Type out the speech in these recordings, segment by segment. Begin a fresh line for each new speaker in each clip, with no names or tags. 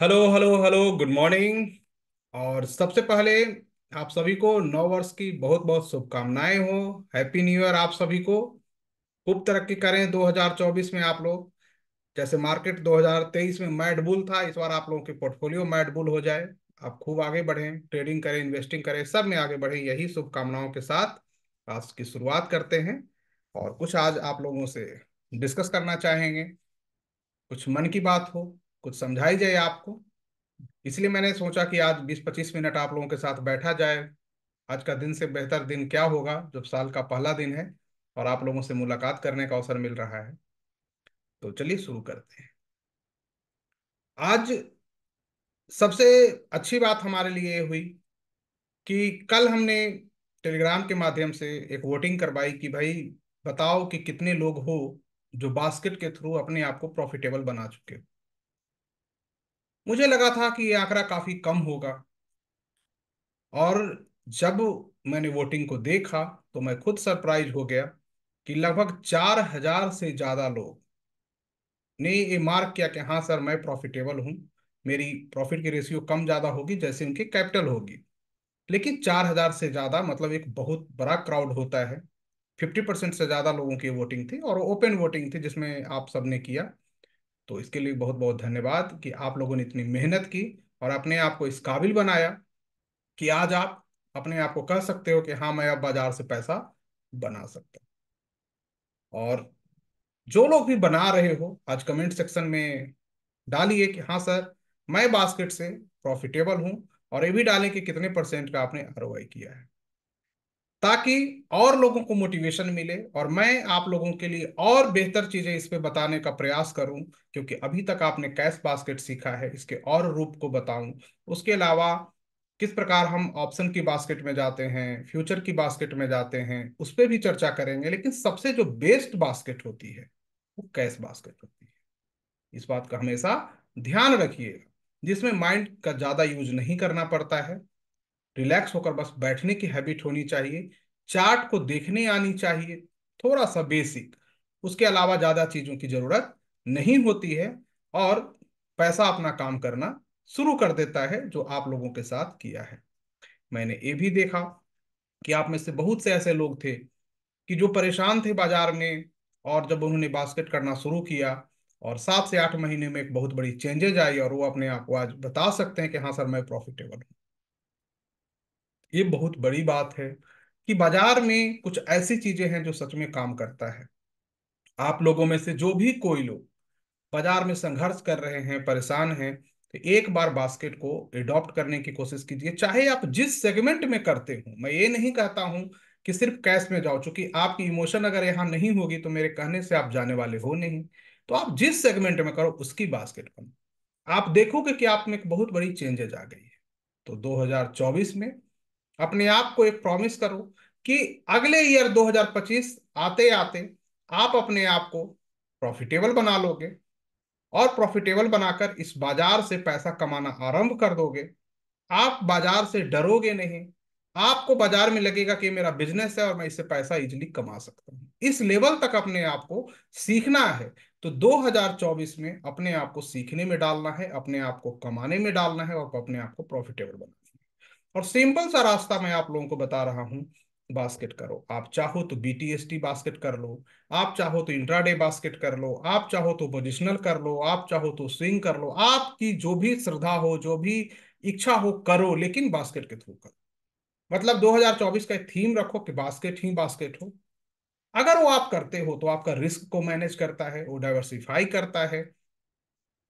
Hello hello hello good morning और सबसे पहले आप सभी को नौ वर्ष की बहुत बहुत शुभकामनाएँ हो। हैप्पी न्यू ईयर आप सभी को। खूब तरक्की करें 2024 में आप लोग। जैसे मार्केट 2023 में मैड बुल था, इस बार आप लोगों की पोर्टफोलियो मैड बुल हो जाए। आप खूब आगे बढ़ें, ट्रेडिंग करें, इन्वेस्टिंग करें, सब में आगे बढ़ें, यही शुभकामनाओं के साथ आज की शुरुआत करते हैं। और कुछ आज आप लोगों से डिस्कस करना चाहेंगे, कुछ मन की बात हो कुछ समझाई जाए आपको। इसलिए मैंने सोचा कि आज बीस पच्चीस मिनट आप लोगों के साथ बैठा जाए। आज का दिन से बेहतर दिन क्या होगा, जब साल का पहला दिन है और आप लोगों से मुलाकात करने का अवसर मिल रहा है। तो चलिए शुरू करते हैं। आज सबसे अच्छी बात हमारे लिए हुई कि कल हमने टेलीग्राम के माध्यम से एक वोटिंग करवाई कि भाई, बताओ कि कितने लोग हो जो बास्केट के थ्रू अपने आप को प्रॉफिटेबल बना चुके हो। मुझे लगा था कि ये आंकड़ा काफ़ी कम होगा। और जब मैंने वोटिंग को देखा तो मैं खुद सरप्राइज़ हो गया कि लगभग चार हज़ार से ज़्यादा लोग ने ये मार्क किया कि हाँ सर, मैं प्रॉफिटेबल हूँ, मेरी प्रॉफिट की रेशियो कम ज़्यादा होगी जैसे उनकी कैपिटल होगी। लेकिन चार हज़ार से ज़्यादा मतलब एक बहुत बड़ा क्राउड होता है। फिफ्टी परसेंट से ज़्यादा लोगों की वोटिंग थी और ओपन वोटिंग थी जिसमें आप सबने किया। तो इसके लिए बहुत बहुत धन्यवाद कि आप लोगों ने इतनी मेहनत की और अपने आप को इस काबिल बनाया कि आज आप अपने आप को कह सकते हो कि हाँ मैं अब बाज़ार से पैसा बना सकता हूँ। और जो लोग भी बना रहे हो, आज कमेंट सेक्शन में डालिए कि हाँ सर, मैं बास्केट से प्रॉफिटेबल हूँ और ये भी डालें कि कितने परसेंट का आपने आरओआई किया है। ताकि और लोगों को मोटिवेशन मिले और मैं आप लोगों के लिए और बेहतर चीज़ें इस पे बताने का प्रयास करूँ, क्योंकि अभी तक आपने कैश बास्केट सीखा है, इसके और रूप को बताऊँ। उसके अलावा किस प्रकार हम ऑप्शन की बास्केट में जाते हैं फ्यूचर की बास्केट में जाते हैं, उस पर भी चर्चा करेंगे, लेकिन सबसे जो बेस्ट बास्केट होती है, वो कैश बास्केट होती है। इस बात का हमेशा ध्यान रखिएगा, जिसमें माइंड का ज़्यादा यूज़ नहीं करना पड़ता है। रिलैक्स होकर बस बैठने की हैबिट होनी चाहिए। चार्ट को देखने आनी चाहिए थोड़ा सा बेसिक उसके अलावा ज़्यादा चीज़ों की ज़रूरत नहीं होती है और पैसा अपना काम करना शुरू कर देता है, जो आप लोगों के साथ किया है। मैंने ये भी देखा कि आप में से बहुत से ऐसे लोग थे कि जो परेशान थे बाज़ार में और जब उन्होंने बास्केट करना शुरू किया और सात से आठ महीने में एक बहुत बड़ी चेंजेज आई और वो अपने आप को आज बता सकते हैं कि हाँ सर, मैं प्रॉफिटेबल हूँ। ये बहुत बड़ी बात है कि बाज़ार में कुछ ऐसी चीज़ें हैं जो सच में काम करता है। आप लोगों में से जो भी कोई लोग बाज़ार में संघर्ष कर रहे हैं, परेशान हैं तो एक बार बास्केट को एडॉप्ट करने की कोशिश कीजिए। चाहे आप जिस सेगमेंट में करते हो, मैं ये नहीं कहता हूँ कि सिर्फ़ कैश में जाओ, चूँकि आपकी इमोशन अगर यहाँ नहीं होगी तो मेरे कहने से आप जाने वाले हो नहीं। तो आप जिस सेगमेंट में करो, उसकी बास्केट बनो आप देखोगे कि आप में एक बहुत बड़ी चेंजेज आ गई है। तो 2024 में अपने आप को एक प्रॉमिस करो कि अगले ईयर 2025 आते आते आप अपने आप को प्रॉफिटेबल बना लोगे और प्रॉफिटेबल बनाकर इस बाज़ार से पैसा कमाना आरंभ कर दोगे। आप बाज़ार से डरोगे नहीं। आपको बाज़ार में लगेगा कि मेरा बिज़नेस है और मैं इससे पैसा इजिली कमा सकता हूँ। इस लेवल तक अपने आप को सीखना है। तो 2024 में अपने आप को सीखने में डालना है, अपने आप को कमाने में डालना है और अपने आप को प्रॉफिटेबल बनाना और सिंपल सा रास्ता मैं आप लोगों को बता रहा हूँ, बास्केट करो। आप चाहो तो बीटीएसटी बास्केट कर लो, आप चाहो तो इंट्राडे बास्केट कर लो, आप चाहो तो पोजिशनल कर लो, आप चाहो तो स्विंग कर लो, आपकी जो भी श्रद्धा हो, जो भी इच्छा हो, करो, लेकिन बास्केट के थ्रू करो। मतलब 2024 का एक थीम रखो कि बास्केट ही बास्केट हो। अगर वो आप करते हो तो आपका रिस्क को मैनेज करता है, वो डाइवर्सिफाई करता है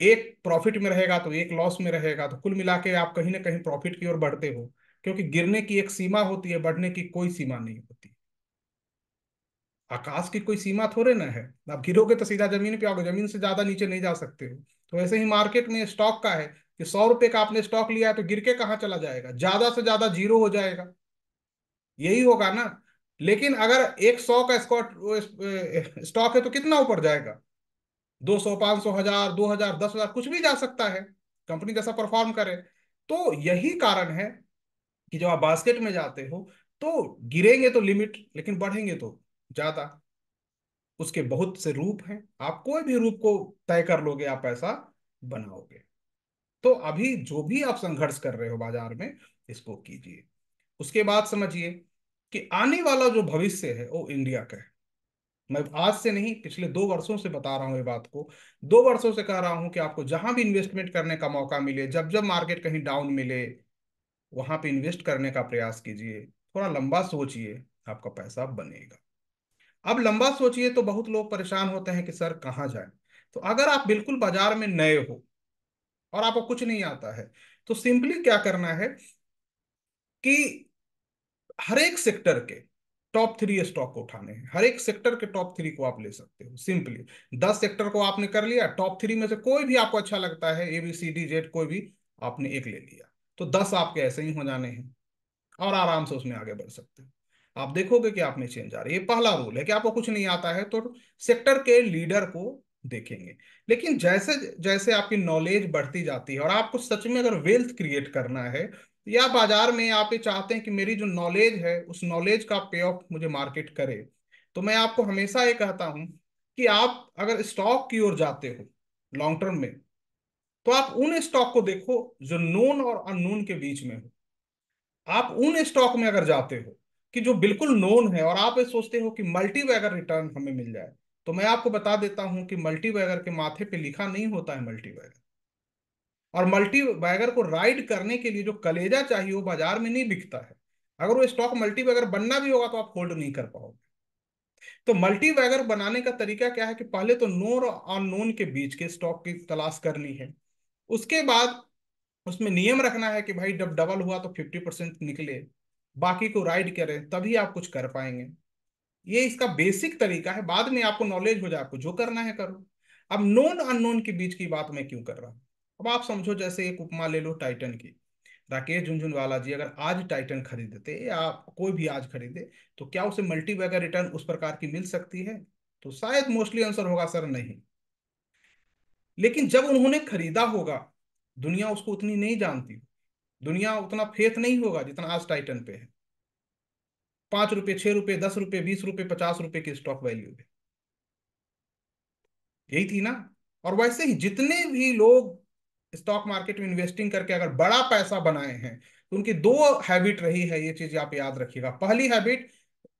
एक प्रॉफिट में रहेगा तो एक लॉस में रहेगा तो कुल मिला के आप कहीं ना कहीं प्रॉफिट की ओर बढ़ते हो, क्योंकि गिरने की एक सीमा होती है, बढ़ने की कोई सीमा नहीं होती। आकाश की कोई सीमा थोड़े ना है। आप गिरोगे तो सीधा ज़मीन पे आओगे, ज़मीन से ज़्यादा नीचे नहीं जा सकते हो। तो ऐसे ही मार्केट में स्टॉक का है कि सौ रुपए का आपने स्टॉक लिया है तो गिर के कहाँ चला जाएगा? ज़्यादा से ज़्यादा ज़ीरो हो जाएगा। यही होगा ना। लेकिन अगर एक सौ का स्टॉक है तो कितना ऊपर जाएगा? दो सौ, पाँच सौ, हज़ार, दो हज़ार, दस हज़ार, कुछ भी जा सकता है, कंपनी जैसा परफॉर्म करे। तो यही कारण है कि जब आप बास्केट में जाते हो तो गिरेंगे तो लिमिट, लेकिन बढ़ेंगे तो ज़्यादा। उसके बहुत से रूप हैं। आप कोई भी रूप को तय कर लोगे, आप ऐसा बनाओगे। तो अभी जो भी आप संघर्ष कर रहे हो बाज़ार में, इसको कीजिए। उसके बाद समझिए कि आने वाला जो भविष्य है, वो इंडिया का है। मैं आज से नहीं, पिछले दो वर्षों से बता रहा हूँ ये बात को। दो वर्षों से कह रहा हूँ कि आपको जहाँ भी इन्वेस्टमेंट करने का मौका मिले, जब जब मार्केट कहीं डाउन मिले, वहाँ पे इन्वेस्ट करने का प्रयास कीजिए। थोड़ा लंबा सोचिए, आपका पैसा बनेगा। अब लंबा सोचिए तो बहुत लोग परेशान होते हैं कि सर कहाँ जाए? तो अगर आप बिल्कुल बाज़ार में नए हो और आपको कुछ नहीं आता है तो सिंपली क्या करना है कि हर एक सेक्टर के टॉप थ्री स्टॉक को उठाने हैं। हर एक सेक्टर के टॉप थ्री को आप ले सकते हो, सिंपली। दस सेक्टर को आपने कर लिया, टॉप थ्री में से कोई भी आपको अच्छा लगता है, A, B, C, D, Z, कोई भी, आपने एक ले लिया। तो दस आपके ऐसे ही हो जाने हैं और आराम से उसमें आगे बढ़ सकते हैं। आप देखोगे कि आप में चेंज आ रही है। पहला रूल है कि आपको कुछ नहीं आता है तो सेक्टर के लीडर को देखेंगे। लेकिन जैसे जैसे आपकी नॉलेज बढ़ती जाती है और आपको सच में अगर वेल्थ क्रिएट करना है या बाज़ार में आप ये चाहते हैं कि मेरी जो नॉलेज है, उस नॉलेज का पे ऑफ़ मुझे मार्केट करे। तो मैं आपको हमेशा ये कहता हूँ कि आप अगर स्टॉक की ओर जाते हो लॉन्ग टर्म में तो आप उन स्टॉक को देखो जो नोन और अननोन के बीच में हो। आप उन स्टॉक में अगर जाते हो कि जो बिल्कुल नोन है और आप ये सोचते हो कि मल्टी वैगर रिटर्न हमें मिल जाए तो मैं आपको बता देता हूँ कि मल्टी वैगर के माथे पे लिखा नहीं होता है मल्टी वैगर और मल्टी वैगर को राइड करने के लिए जो कलेजा चाहिए, वो बाज़ार में नहीं बिकता है। अगर वो स्टॉक मल्टी वैगर बनना भी होगा तो आप होल्ड नहीं कर पाओगे। तो मल्टी वैगर बनाने का तरीका क्या है कि पहले तो नोन और नोन के बीच के स्टॉक की तलाश करनी है। उसके बाद उसमें नियम रखना है कि भाई जब डबल हुआ तो फिफ्टी परसेंट निकले, बाकी को राइड करें, तभी आप कुछ कर पाएँगे। ये इसका बेसिक तरीका है। बाद में आपको नॉलेज हो जाए, आपको जो करना है करो। अब नोन अननोन के बीच की बात मैं क्यों कर रहा हूँ? अब आप समझो जैसे एक उपमा ले लो टाइटन की। राकेश झुंझुनवाला जी अगर आज टाइटन खरीदते या कोई भी आज खरीदे तो क्या उसे मल्टी वैगर रिटर्न उस प्रकार की मिल सकती है? तो शायद मोस्टली आंसर होगा, सर, नहीं। लेकिन जब उन्होंने खरीदा होगा, दुनिया उसको उतनी नहीं जानती। दुनिया उतना फेथ नहीं होगा जितना आज टाइटन पे है। पाँच रुपए छह रुपए दस रुपए बीस रुपए पचास रुपए की स्टॉक वैल्यू यही थी ना? और वैसे ही जितने भी लोग स्टॉक मार्केट में इन्वेस्टिंग करके अगर बड़ा पैसा बनाए हैं तो उनकी दो हैबिट रही है, ये चीज़ आप याद रखिएगा। पहली हैबिट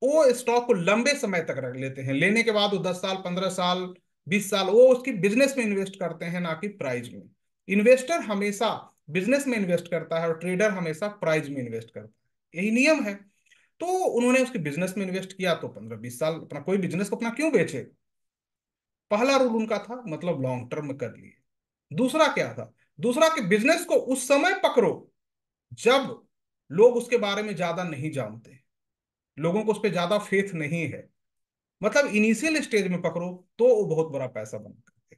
वो स्टॉक को लंबे समय तक रख लेते हैं। लेने के बाद वो दस साल, पंद्रह साल, बीस साल, वो उसकी बिज़नेस में इन्वेस्ट करते हैं, ना कि प्राइज में। इन्वेस्टर हमेशा बिज़नेस में इन्वेस्ट करता है और ट्रेडर हमेशा प्राइज में इन्वेस्ट करता है। यही नियम है। तो उन्होंने उसके बिज़नेस में इन्वेस्ट किया तो पंद्रह, बीस साल अपना, कोई बिज़नेस को अपना क्यों बेचे? पहला रूल उनका था मतलब लॉन्ग टर्म कर लिए। दूसरा क्या था? दूसरा कि बिज़नेस को उस समय पकड़ो जब लोग उसके बारे में ज़्यादा नहीं जानते। लोगों को उस पर ज़्यादा फेथ नहीं है। मतलब इनिशियल स्टेज में पकड़ो तो वो बहुत बड़ा पैसा बन करते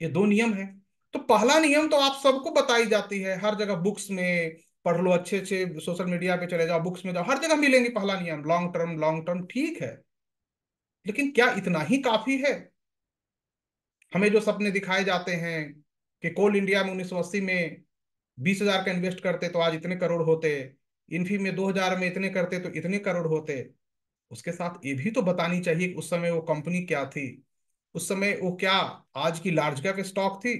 ये दो नियम है। तो पहला नियम तो आप सबको बताई जाती है, हर जगह बुक्स में पढ़ लो अच्छे अच्छे सोशल मीडिया पे चले जाओ बुक्स में जाओ, हर जगह मिलेंगे पहला नियम लॉन्ग टर्म लॉन्ग टर्म ठीक है। लेकिन क्या इतना ही काफ़ी है? हमें जो सपने दिखाए जाते हैं कि कोल इंडिया में उन्नीस सौ अस्सी में बीस हज़ार का इन्वेस्ट करते तो आज इतने करोड़ होते। इन्फी में दो हज़ार में इतने करते तो इतने करोड़ होते। उसके साथ ये भी तो बतानी चाहिए उस समय वो कंपनी क्या थी। उस समय वो क्या आज की लार्ज कैप स्टॉक थी?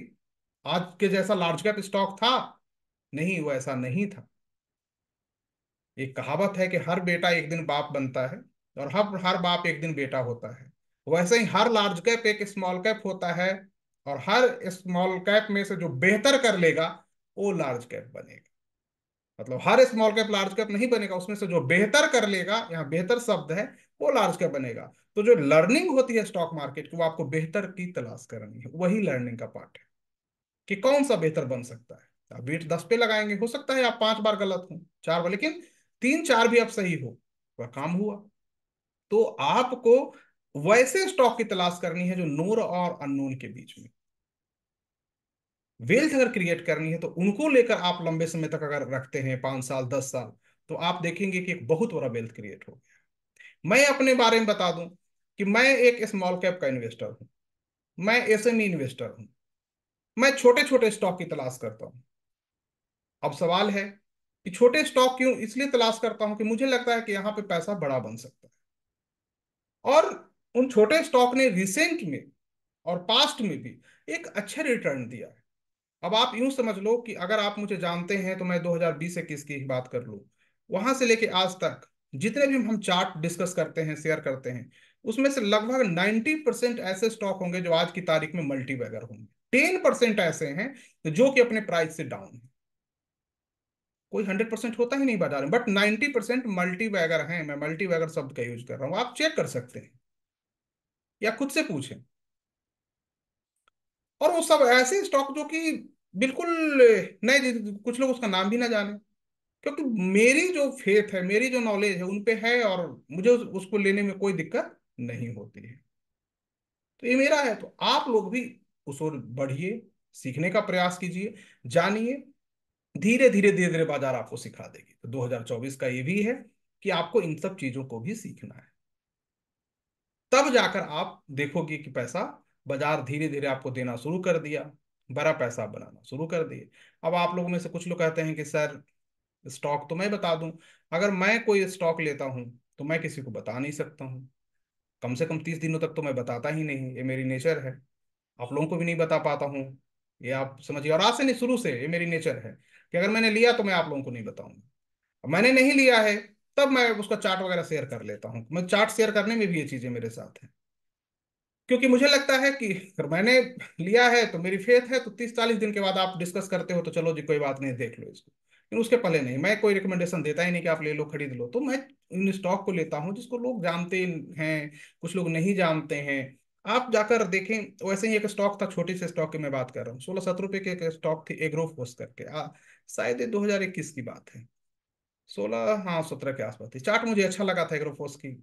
आज के जैसा लार्ज कैप स्टॉक था? नहीं, वो ऐसा नहीं था। एक कहावत है कि हर बेटा एक दिन बाप बनता है और हर हर बाप एक दिन बेटा होता है। वैसे ही हर लार्ज कैप एक स्मॉल कैप होता है। और हर स्मॉल कैप में से जो बेहतर कर लेगा, वो लार्ज कैप बनेगा। मतलब हर स्मॉल कैप लार्ज कैप नहीं बनेगा, उसमें से जो बेहतर कर लेगा, यहाँ बेहतर शब्द है, वो लार्ज कैप बनेगा। तो जो लर्निंग होती है स्टॉक मार्केट की, वो आपको बेहतर की तलाश करनी है। वही लर्निंग का पार्ट है कि कौन सा बेहतर बन सकता है। आप वेट दस पे लगाएँगे, हो सकता है आप पाँच बार गलत हो, चार बार, लेकिन तीन चार भी आप सही हो, वह काम हुआ। तो आपको वैसे स्टॉक की तलाश करनी है जो नोर और अननोन के बीच में। वेल्थ अगर क्रिएट करनी है तो उनको लेकर आप लंबे समय तक अगर रखते हैं, पाँच साल, दस साल तो आप देखेंगे कि एक बहुत बड़ा वेल्थ क्रिएट हो गया। मैं अपने बारे में बता दूँ कि मैं एक स्मॉल कैप का इन्वेस्टर हूँ। मैं एसएमई इन्वेस्टर हूँ। मैं छोटे छोटे स्टॉक की तलाश करता हूँ। अब सवाल है कि छोटे स्टॉक क्यों इसलिए तलाश करता हूँ कि मुझे लगता है कि यहाँ पे पैसा बड़ा बन सकता है। और उन छोटे स्टॉक ने रिसेंट में और पास्ट में भी एक अच्छा रिटर्न दिया है। अब आप यूँ समझ लो कि अगर आप मुझे जानते हैं तो मैं 2020-21 की ही बात कर लूँ। वहाँ से लेके आज तक जितने भी हम चार्ट डिस्कस करते हैं, शेयर करते हैं, उसमें से लगभग 90 परसेंट ऐसे स्टॉक होंगे जो आज की तारीख में मल्टी बैगर होंगे। टेन परसेंट ऐसे हैं जो कि अपने प्राइस से डाउन है। कोई हंड्रेड परसेंट होता ही नहीं बाज़ार में, but ninety percent multi bagger हैं। मैं मल्टी बैगर शब्द का यूज़ कर रहा हूँ, आप चेक कर सकते हैं। या खुद से पूछें। और वो सब ऐसे स्टॉक जो कि बिल्कुल नए कुछ लोग उसका नाम भी ना जाने। क्योंकि मेरी जो फेथ है मेरी जो नॉलेज है उन पे है और मुझे उस, उसको लेने में कोई दिक्कत नहीं होती है। तो ये मेरा है तो आप लोग भी उस ओर बढ़िए सीखने का प्रयास कीजिए जानिए धीरे धीरे धीरे धीरे बाज़ार आपको सिखा देगी। तो 2024 का ये भी है कि आपको इन सब चीज़ों को भी सीखना है। तब जाकर आप देखोगे कि पैसा बाज़ार धीरे धीरे आपको देना शुरू कर दिया, बड़ा पैसा बनाना शुरू कर दिए। अब आप लोगों में से कुछ लोग कहते हैं कि, सर, स्टॉक तो मैं बता दूँ, अगर मैं कोई स्टॉक लेता हूँ तो मैं किसी को बता नहीं सकता हूँ। कम से कम तीस दिनों तक तो मैं बताता ही नहीं, ये मेरी नेचर है। आप लोगों को भी नहीं बता पाता हूँ, ये आप समझिए। और आज से नहीं, शुरू से ये मेरी नेचर है कि अगर मैंने लिया तो मैं आप लोगों को नहीं बताऊँगा। मैंने नहीं लिया है, तब मैं उसका चार्ट वगैरह शेयर कर लेता हूँ। मैं चार्ट शेयर करने में भी ये चीज़ें मेरे साथ हैं। क्योंकि मुझे लगता है कि अगर मैंने लिया है तो मेरी फेथ है तो तीस चालीस दिन के बाद आप डिस्कस करते हो तो चलो जी कोई बात नहीं देख लो इसको। लेकिन उसके पहले नहीं। मैं कोई रिकमेंडेशन देता ही नहीं कि आप ले लो खरीद लो। तो मैं इन स्टॉक को लेता हूँ जिसको लोग जानते हैं कुछ लोग नहीं जानते हैं। आप जाकर देखें वैसे ही एक स्टॉक था छोटी से स्टॉक की मैं बात कर रहा हूँ। सोलह सत्रह रुपए की एक स्टॉक थी एग्रो फोर्स करके। आ, शायद दो हज़ार इक्कीस की बात है। सोलह हाँ सत्रह के आसपास थी। चार्ट मुझे अच्छा लगा था एग्रो फोर्स की।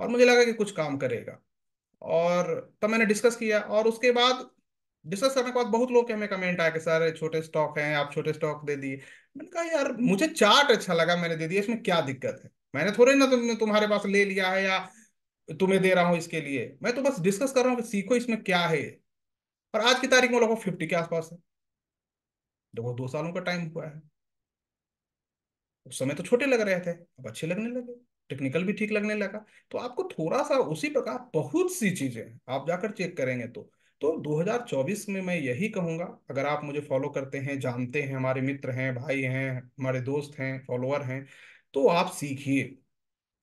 और मुझे लगा कि कुछ काम करेगा। और तब मैंने डिस्कस किया और उसके बाद डिस्कस करने के बाद बहुत लोग के हमें कमेंट आया कि सर छोटे स्टॉक हैं आप छोटे स्टॉक दे दिए। मैंने कहा यार मुझे चार्ट अच्छा लगा मैंने दे दिया इसमें क्या दिक्कत है? मैंने थोड़े ना तुम, तुम्हारे पास ले लिया है या तुम्हें दे रहा हूँ इसके लिए। मैं तो बस डिस्कस कर रहा हूँ कि सीखो इसमें क्या है। और आज की तारीख में लगभग फिफ्टी के आसपास है। देखो दो सालों का टाइम हुआ है। उस समय तो छोटे लग रहे थे अब अच्छे लगने लगे। टेक्निकल भी ठीक लगने लगा। तो आपको थोड़ा सा उसी प्रकार बहुत सी चीज़ें आप जाकर चेक करेंगे तो। तो 2024 में मैं यही कहूँगा, अगर आप मुझे फॉलो करते हैं, जानते हैं, हमारे मित्र हैं, भाई हैं, हमारे दोस्त हैं, फॉलोअर हैं तो आप सीखिए,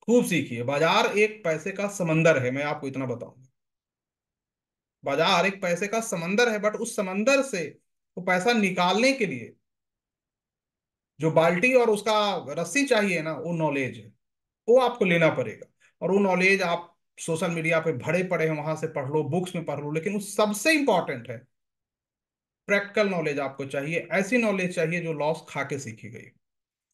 खूब सीखिए। बाज़ार एक पैसे का समंदर है, मैं आपको इतना बताऊँगा। बाज़ार एक पैसे का समंदर है, बट उस समंदर से वो तो पैसा निकालने के लिए जो बाल्टी और उसका रस्सी चाहिए ना, वो नॉलेज है। वो आपको लेना पड़ेगा। और वो नॉलेज आप सोशल मीडिया पे भरे पड़े हैं, वहाँ से पढ़ लो बुक्स में पढ़ लो, लेकिन उस सबसे इंपॉर्टेंट है। प्रैक्टिकल नॉलेज आपको चाहिए, ऐसी नॉलेज चाहिए जो लॉस खा के सीखी गई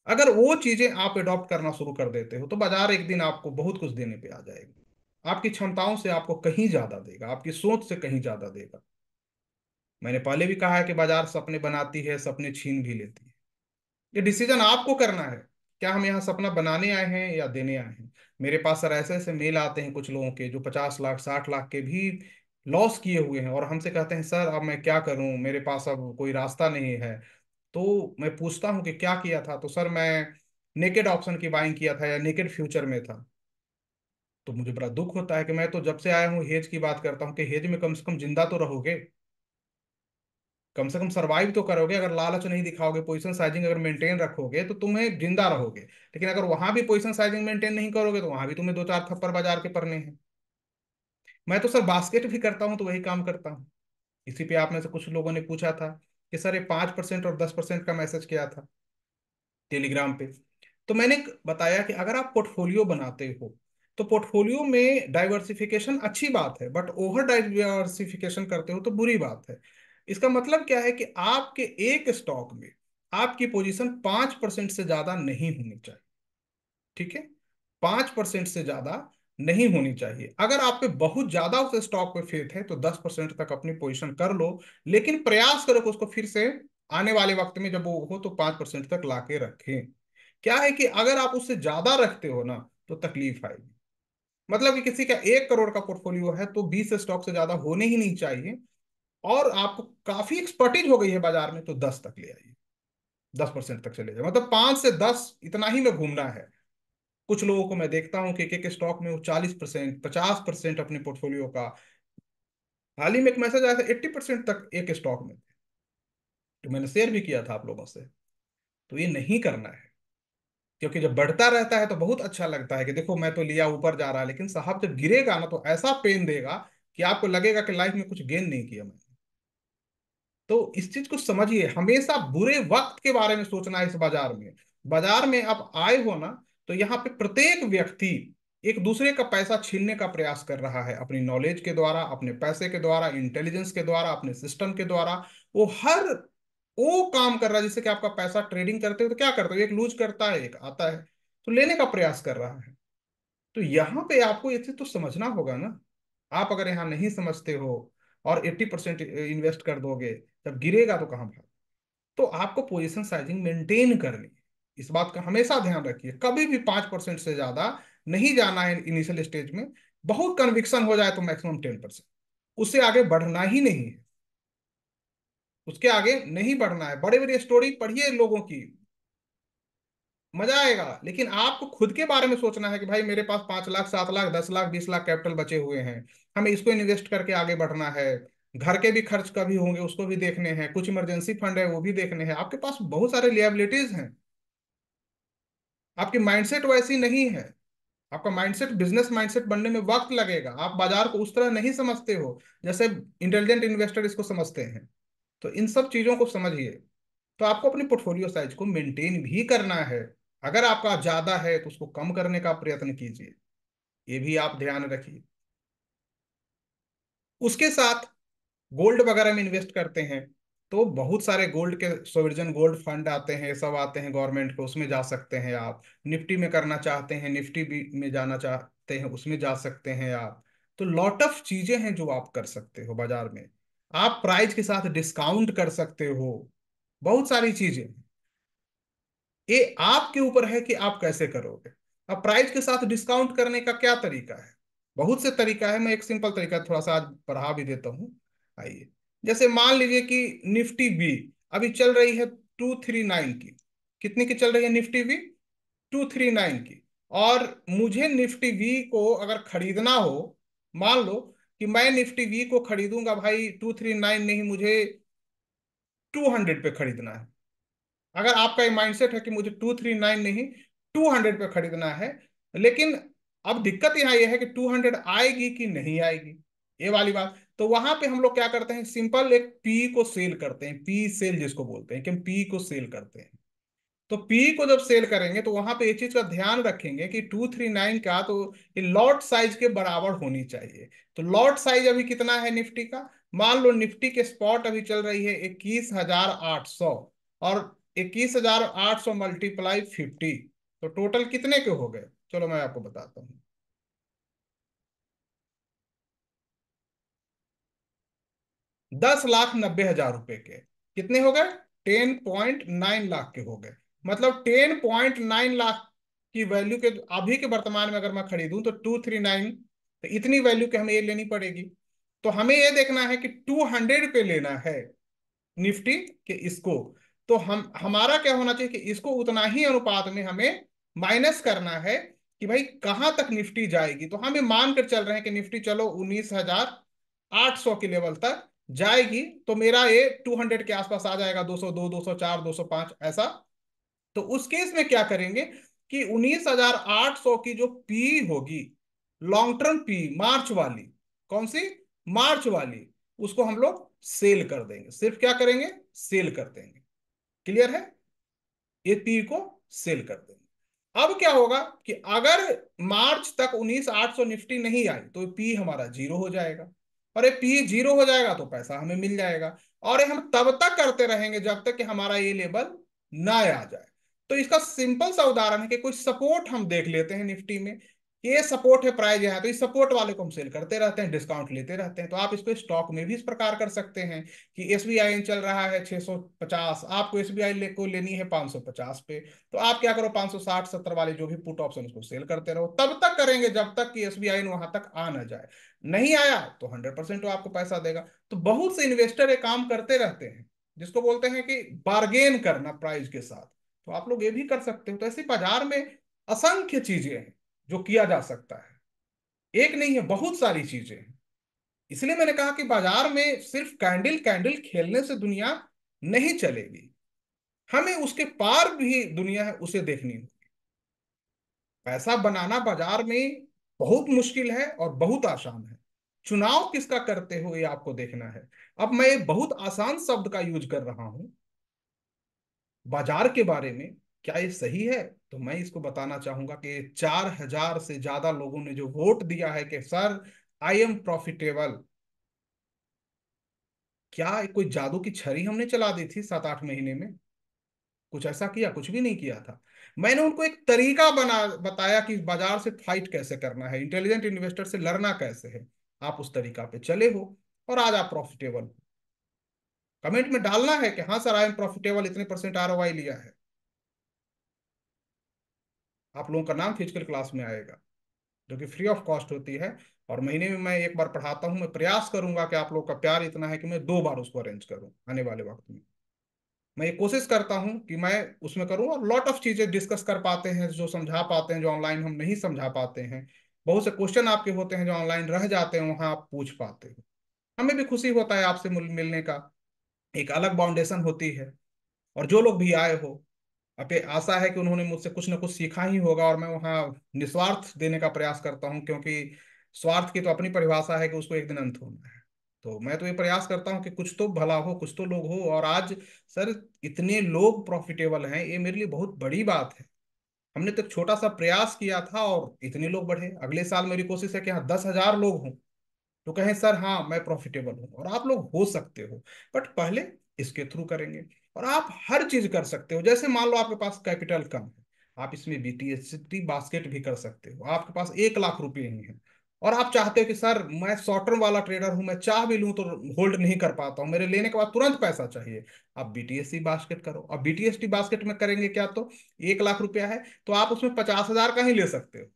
अगर वो चीज़ें आप अडॉप्ट करना शुरू कर देते हो तो बाज़ार एक दिन आपको बहुत कुछ देने पे आ जाएगा। आपकी क्षमताओं से आपको कहीं ज़्यादा देगा, आपकी सोच से कहीं ज़्यादा देगा। मैंने पहले भी कहा है कि बाज़ार सपने बनाती है, सपने छीन भी लेती है। ये डिसीज़न आपको करना है। क्या हम यहाँ सपना बनाने आए हैं या देने आए हैं? मेरे पास सर ऐसे ऐसे मेल आते हैं कुछ लोगों के जो पचास लाख, साठ लाख के भी लॉस किए हुए हैं और हमसे कहते हैं, सर, अब मैं क्या करूँ? मेरे पास अब कोई रास्ता नहीं है। तो मैं पूछता हूँ कि क्या किया था? तो सर, मैं नेकेड ऑप्शन की बाइंग किया था या नेकेड फ्यूचर में था। तो मुझे बड़ा दुख होता है कि मैं तो जब से आया हूँ हेज की बात करता हूँ कि हेज में कम से कम ज़िंदा तो रहोगे? कम से कम सरवाइव तो करोगे, अगर लालच नहीं दिखाओगे पोजिशन साइजिंग अगर मेंटेन रखोगे तो तुम्हें ज़िंदा रहोगे। लेकिन अगर वहाँ भी पोजिशन साइजिंग मेंटेन नहीं करोगे तो वहाँ भी तुम्हें दो चार थप्पड़ बाज़ार के पड़ने हैं। मैं तो सर बास्केट भी करता हूँ तो वही काम करता हूँ। इसी पे आप में से कुछ लोगों ने पूछा था कि सर ये पाँच परसेंट और दस परसेंट का मैसेज किया था टेलीग्राम पे। तो मैंने बताया कि अगर आप पोर्टफोलियो बनाते हो तो पोर्टफोलियो में डाइवर्सिफिकेशन अच्छी बात है बट ओवर डाइवर्सिफिकेशन करते हो तो बुरी बात है। इसका मतलब क्या है कि आपके एक स्टॉक में आपकी पोजीशन पाँच परसेंट से ज़्यादा नहीं होनी चाहिए। ठीक है? पाँच परसेंट से ज़्यादा नहीं होनी चाहिए। अगर आप पे बहुत ज़्यादा उस स्टॉक पे फेथ है तो दस परसेंट तक अपनी पोजीशन कर लो, लेकिन प्रयास करो उसको फिर से आने वाले वक्त में जब वो हो तो पाँच परसेंट तक लाके रखें। क्या है कि अगर आप उससे ज़्यादा रखते हो ना तो तकलीफ़ आएगी। मतलब कि किसी का एक करोड़ का पोर्टफोलियो है तो बीस स्टॉक से ज़्यादा होने ही नहीं चाहिए। और आपको काफ़ी एक्सपर्टीज हो गई है बाज़ार में तो दस तक ले आइए। दस परसेंट तक चले जाए मतलब पाँच से दस इतना ही में घूमना है। कुछ लोगों को मैं देखता हूँ कि एक स्टॉक में वो चालीस परसेंट, पचास परसेंट अपने पोर्टफोलियो का। हाल ही में एक मैसेज आया था, एट्टी परसेंट तक एक स्टॉक में थे। तो मैंने शेयर भी किया था आप लोगों से। तो ये नहीं करना है। क्योंकि जब बढ़ता रहता है तो बहुत अच्छा लगता है कि देखो मैं तो लिया, ऊपर जा रहा है, लेकिन साहब जब गिरेगा ना तो ऐसा पेन देगा कि आपको लगेगा कि लाइफ में कुछ गेन नहीं किया मैंने। तो इस चीज़ को समझिए, हमेशा बुरे वक्त के बारे में सोचना है इस बाज़ार में। बाज़ार में आप आए हो ना तो यहाँ पे प्रत्येक व्यक्ति एक दूसरे का पैसा छीनने का प्रयास कर रहा है। अपनी नॉलेज के द्वारा, अपने पैसे के द्वारा इंटेलिजेंस के द्वारा, अपने सिस्टम के द्वारा। वो हर वो काम कर रहा है, जिससे कि आपका पैसा ट्रेडिंग करते हो तो क्या करते हो? एक लूज करता है, एक आता है तो लेने का प्रयास कर रहा है। तो यहाँ पे आपको ये चीज़ तो समझना होगा ना। आप अगर यहाँ नहीं समझते हो और एट्टी परसेंट इन्वेस्ट कर दोगे जब गिरेगा तो कहाँ भाग? तो आपको पोजिशन साइजिंग मेंटेन करनी इस बात का हमेशा ध्यान रखिए, कभी भी पाँच परसेंट से ज़्यादा नहीं जाना है इनिशियल स्टेज में, बहुत कन्विक्शन हो जाए तो मैक्सिमम टेन परसेंट। उससे आगे बढ़ना ही नहीं है। उसके आगे नहीं बढ़ना है। बड़े बड़े स्टोरी पढ़िए लोगों की। मज़ा आएगा। लेकिन आपको खुद के बारे में सोचना है कि भाई मेरे पास पाँच लाख, सात लाख, दस लाख, बीस लाख कैपिटल बचे हुए हैं। हमें इसको इन्वेस्ट करके आगे बढ़ना है। घर के भी खर्च कभी होंगे, उसको भी देखने हैं। कुछ इमरजेंसी फंड है, वो भी देखने हैं। आपके पास बहुत सारे लिएबिलिटीज हैं। आपकी माइंडसेट वैसी नहीं है। आपका माइंडसेट बिज़नेस माइंडसेट बनने में वक्त लगेगा। आप बाज़ार को उस तरह नहीं समझते हो, जैसे इंटेलिजेंट इन्वेस्टर इसको समझते हैं। तो इन सब चीज़ों को समझिए। तो आपको अपनी पोर्टफोलियो साइज़ को मेंटेन भी करना है। अगर आपका ज़्यादा है तो उसको कम करने का प्रयत्न कीजिए। ये भी आप ध्यान रखिए। उसके साथ गोल्ड वगैरह में इन्वेस्ट करते हैं तो बहुत सारे गोल्ड के सोविजन गोल्ड फंड आते हैं, सब आते हैं गवर्नमेंट के, उसमें जा सकते हैं आप। निफ्टी में करना चाहते हैं, निफ्टी में जाना चाहते हैं, उसमें जा सकते हैं आप। तो लॉट ऑफ़ चीज़ें हैं जो आप कर सकते हो बाज़ार में। आप प्राइस के साथ डिस्काउंट कर सकते हो। बहुत सारी चीज़ें। ये आपके ऊपर है कि आप कैसे करोगे? अब प्राइस के साथ डिस्काउंट करने का क्या तरीका है? बहुत से तरीका है, मैं एक सिंपल तरीका थोड़ा सा आज पढ़ा भी देता हूँ। आइए। जैसे मान लीजिए कि निफ्टी बी अभी चल रही है टू थ्री नाइन की। कितनी की चल रही है Nifty B? Two three nine की। और मुझे निफ्टी वी को अगर खरीदना हो, मान लो कि मैं निफ्टी वी को खरीदूँगा भाई टू थ्री नाइन नहीं, मुझे टू हंड्रेड पे खरीदना है। अगर आपका माइंडसेट है कि मुझे टू थ्री नाइन नहीं टू हंड्रेड पे खरीदना है, लेकिन अब दिक्कत यहाँ यह है कि टू हंड्रेड आएगी कि नहीं आएगी? ये वाली बात। तो वहाँ पे हम लोग क्या करते हैं? सिंपल एक पी को सेल करते हैं। पी सेल जिसको बोलते हैं, कि हम पी को सेल करते हैं। तो पी को जब सेल करेंगे तो वहाँ पे ये चीज़ का ध्यान रखेंगे कि टू थ्री नाइन का तो ये लॉट साइज़ के बराबर होनी चाहिए। तो लॉट साइज़ अभी कितना है निफ्टी का? मान लो निफ्टी के स्पॉट अभी चल रही है इक्कीस हज़ार आठ सौ। और इक्कीस हज़ार आठ सौ मल्टीप्लाई फिफ्टी तो टोटल कितने के हो गए? चलो मैं आपको बताता हूँ। दस लाख नब्बे हज़ार रुपए के, कितने हो गए? टेन पॉइंट नाइन लाख के हो गए। मतलब टेन पॉइंट नाइन लाख की वैल्यू के, अभी के वर्तमान में अगर मैं खरीदूं तो टू थ्री नाइन तो इतनी वैल्यू के हमें ये लेनी पड़ेगी। तो हमें ये देखना है कि टू हंड्रेड पे लेना है निफ्टी के इसको। तो हम, हमारा क्या होना चाहिए कि इसको उतना ही अनुपात में हमें माइनस करना है कि भाई कहाँ तक निफ्टी जाएगी। तो हम मान कर चल रहे हैं कि निफ्टी चलो उन्नीस हज़ार आठ सौ के लेवल तक जाएगी। तो मेरा ये 200 के आसपास आ जाएगा 202 204 205 ऐसा। तो उस केस में क्या करेंगे कि 19800 की जो पी होगी लॉन्ग टर्म पी मार्च वाली, कौन सी? मार्च वाली, उसको हम लोग सेल कर देंगे। सिर्फ़ क्या करेंगे? सेल कर देंगे। क्लियर है? ये पी को सेल कर देंगे अब क्या होगा कि अगर मार्च तक उन्नीस आठ सौ निफ्टी नहीं आई तो पी हमारा ज़ीरो हो जाएगा। और ये पी ज़ीरो हो जाएगा तो पैसा हमें मिल जाएगा। और ये हम तब तक करते रहेंगे जब तक कि हमारा ये लेवल ना आ जाए। तो इसका सिंपल सा उदाहरण है कि कोई सपोर्ट हम देख लेते हैं निफ्टी में। ये सपोर्ट है प्राइस यहाँ तो इस सपोर्ट वाले को हम सेल करते रहते हैं डिस्काउंट लेते रहते हैं। तो आप इसको स्टॉक में भी इस प्रकार कर सकते हैं कि आई चल रहा है 650 आपको एस बी आई ले, को लेनी है 550 पे। तो आप क्या करो 560 70 वाले जो भी पुट ऑप्शन उसको सेल करते रहो। तब तक करेंगे जब तक कि एस वहाँ तक आ ना जाए। नहीं आया तो हंड्रेड परसेंट आपको पैसा देगा। तो बहुत से इन्वेस्टर ये काम करते रहते हैं जिसको बोलते हैं कि बार्गेन करना प्राइस के साथ। तो आप लोग ये भी कर सकते हो। तो ऐसे बाज़ार में असंख्य चीज़ें हैं। जो किया जा सकता है। एक नहीं है, बहुत सारी चीज़ें। इसलिए मैंने कहा कि बाज़ार में सिर्फ़ कैंडल कैंडल खेलने से दुनिया नहीं चलेगी। हमें उसके पार भी दुनिया है, उसे देखनी होगी। पैसा बनाना बाज़ार में बहुत मुश्किल है और बहुत आसान है। चुनाव किसका करते हो ये आपको देखना है। अब मैं एक बहुत आसान शब्द का यूज़ कर रहा हूँ। बाज़ार के बारे में क्या ये सही है? तो मैं इसको बताना चाहूँगा कि चार हज़ार से ज़्यादा लोगों ने जो वोट दिया है कि सर आई एम प्रॉफिटेबल क्या कोई जादू की छड़ी हमने चला दी थी सात आठ महीने में? कुछ ऐसा किया? कुछ भी नहीं किया था। मैंने उनको एक तरीका बना, बताया कि बाज़ार से फाइट कैसे करना है इंटेलिजेंट इन्वेस्टर से लड़ना कैसे है। आप उस तरीका पे चले हो और आज आप प्रॉफिटेबल हो। कमेंट में डालना है कि हाँ सर आई एम प्रॉफिटेबल इतने परसेंट आर लिया है। आप लोगों का नाम फ़िज़िकल क्लास में आएगा, जो कि फ्री ऑफ़ कॉस्ट होती है। और महीने में मैं एक बार पढ़ाता हूँ, मैं प्रयास करूँगा कि आप लोग का प्यार इतना है कि मैं दो बार उसको अरेंज करूँ आने वाले वक्त में। मैं ये कोशिश करता हूँ कि मैं उसमें करूँ और लॉट ऑफ़ चीज़ें डिस्कस कर पाते हैं, जो समझा पाते हैं, जो ऑनलाइन हम नहीं समझा पाते हैं। बहुत से क्वेश्चन आपके होते हैं जो ऑनलाइन रह जाते हैं, वहाँ आप पूछ पाते हो। हमें भी खुशी होता है आपसे मिलने का। एक अलग बाउंडेशन होती है। और जो लोग भी आए हो अपे आशा है कि उन्होंने मुझसे कुछ ना कुछ सीखा ही होगा और मैं वहाँ निस्वार्थ देने का प्रयास करता हूँ, क्योंकि स्वार्थ की तो अपनी परिभाषा है कि उसको एक दिन अंत होना है। तो मैं तो ये प्रयास करता हूँ कि कुछ तो भला हो, कुछ तो लोग हो, और आज सर इतने लोग प्रॉफिटेबल हैं, ये मेरे लिए बहुत बड़ी बात है। हमने तो छोटा सा प्रयास किया था और इतने लोग बढ़े। अगले साल मेरी कोशिश है कि हाँ दस हज़ार लोग हों। तो कहें, सर हाँ मैं प्रॉफिटेबल हूँ और आप लोग हो सकते हो, बट पहले इसके थ्रू करेंगे। और आप हर चीज़ कर सकते हो। जैसे मान लो आपके पास कैपिटल कम है, आप इसमें बीटीएसटी बास्केट भी कर सकते हो। आपके पास एक लाख रुपए ही है। और आप चाहते हो कि, सर, मैं शॉर्ट टर्म वाला ट्रेडर हूँ, मैं चाह भी लूँ तो होल्ड नहीं कर पाता हूँ। मेरे लेने के बाद तुरंत पैसा चाहिए। आप बीटीएससी बास्केट करो। अब बीटीएसटी बास्केट में करेंगे क्या तो? एक लाख रुपया है तो आप उसमें पचास हज़ार का ही ले सकते हो।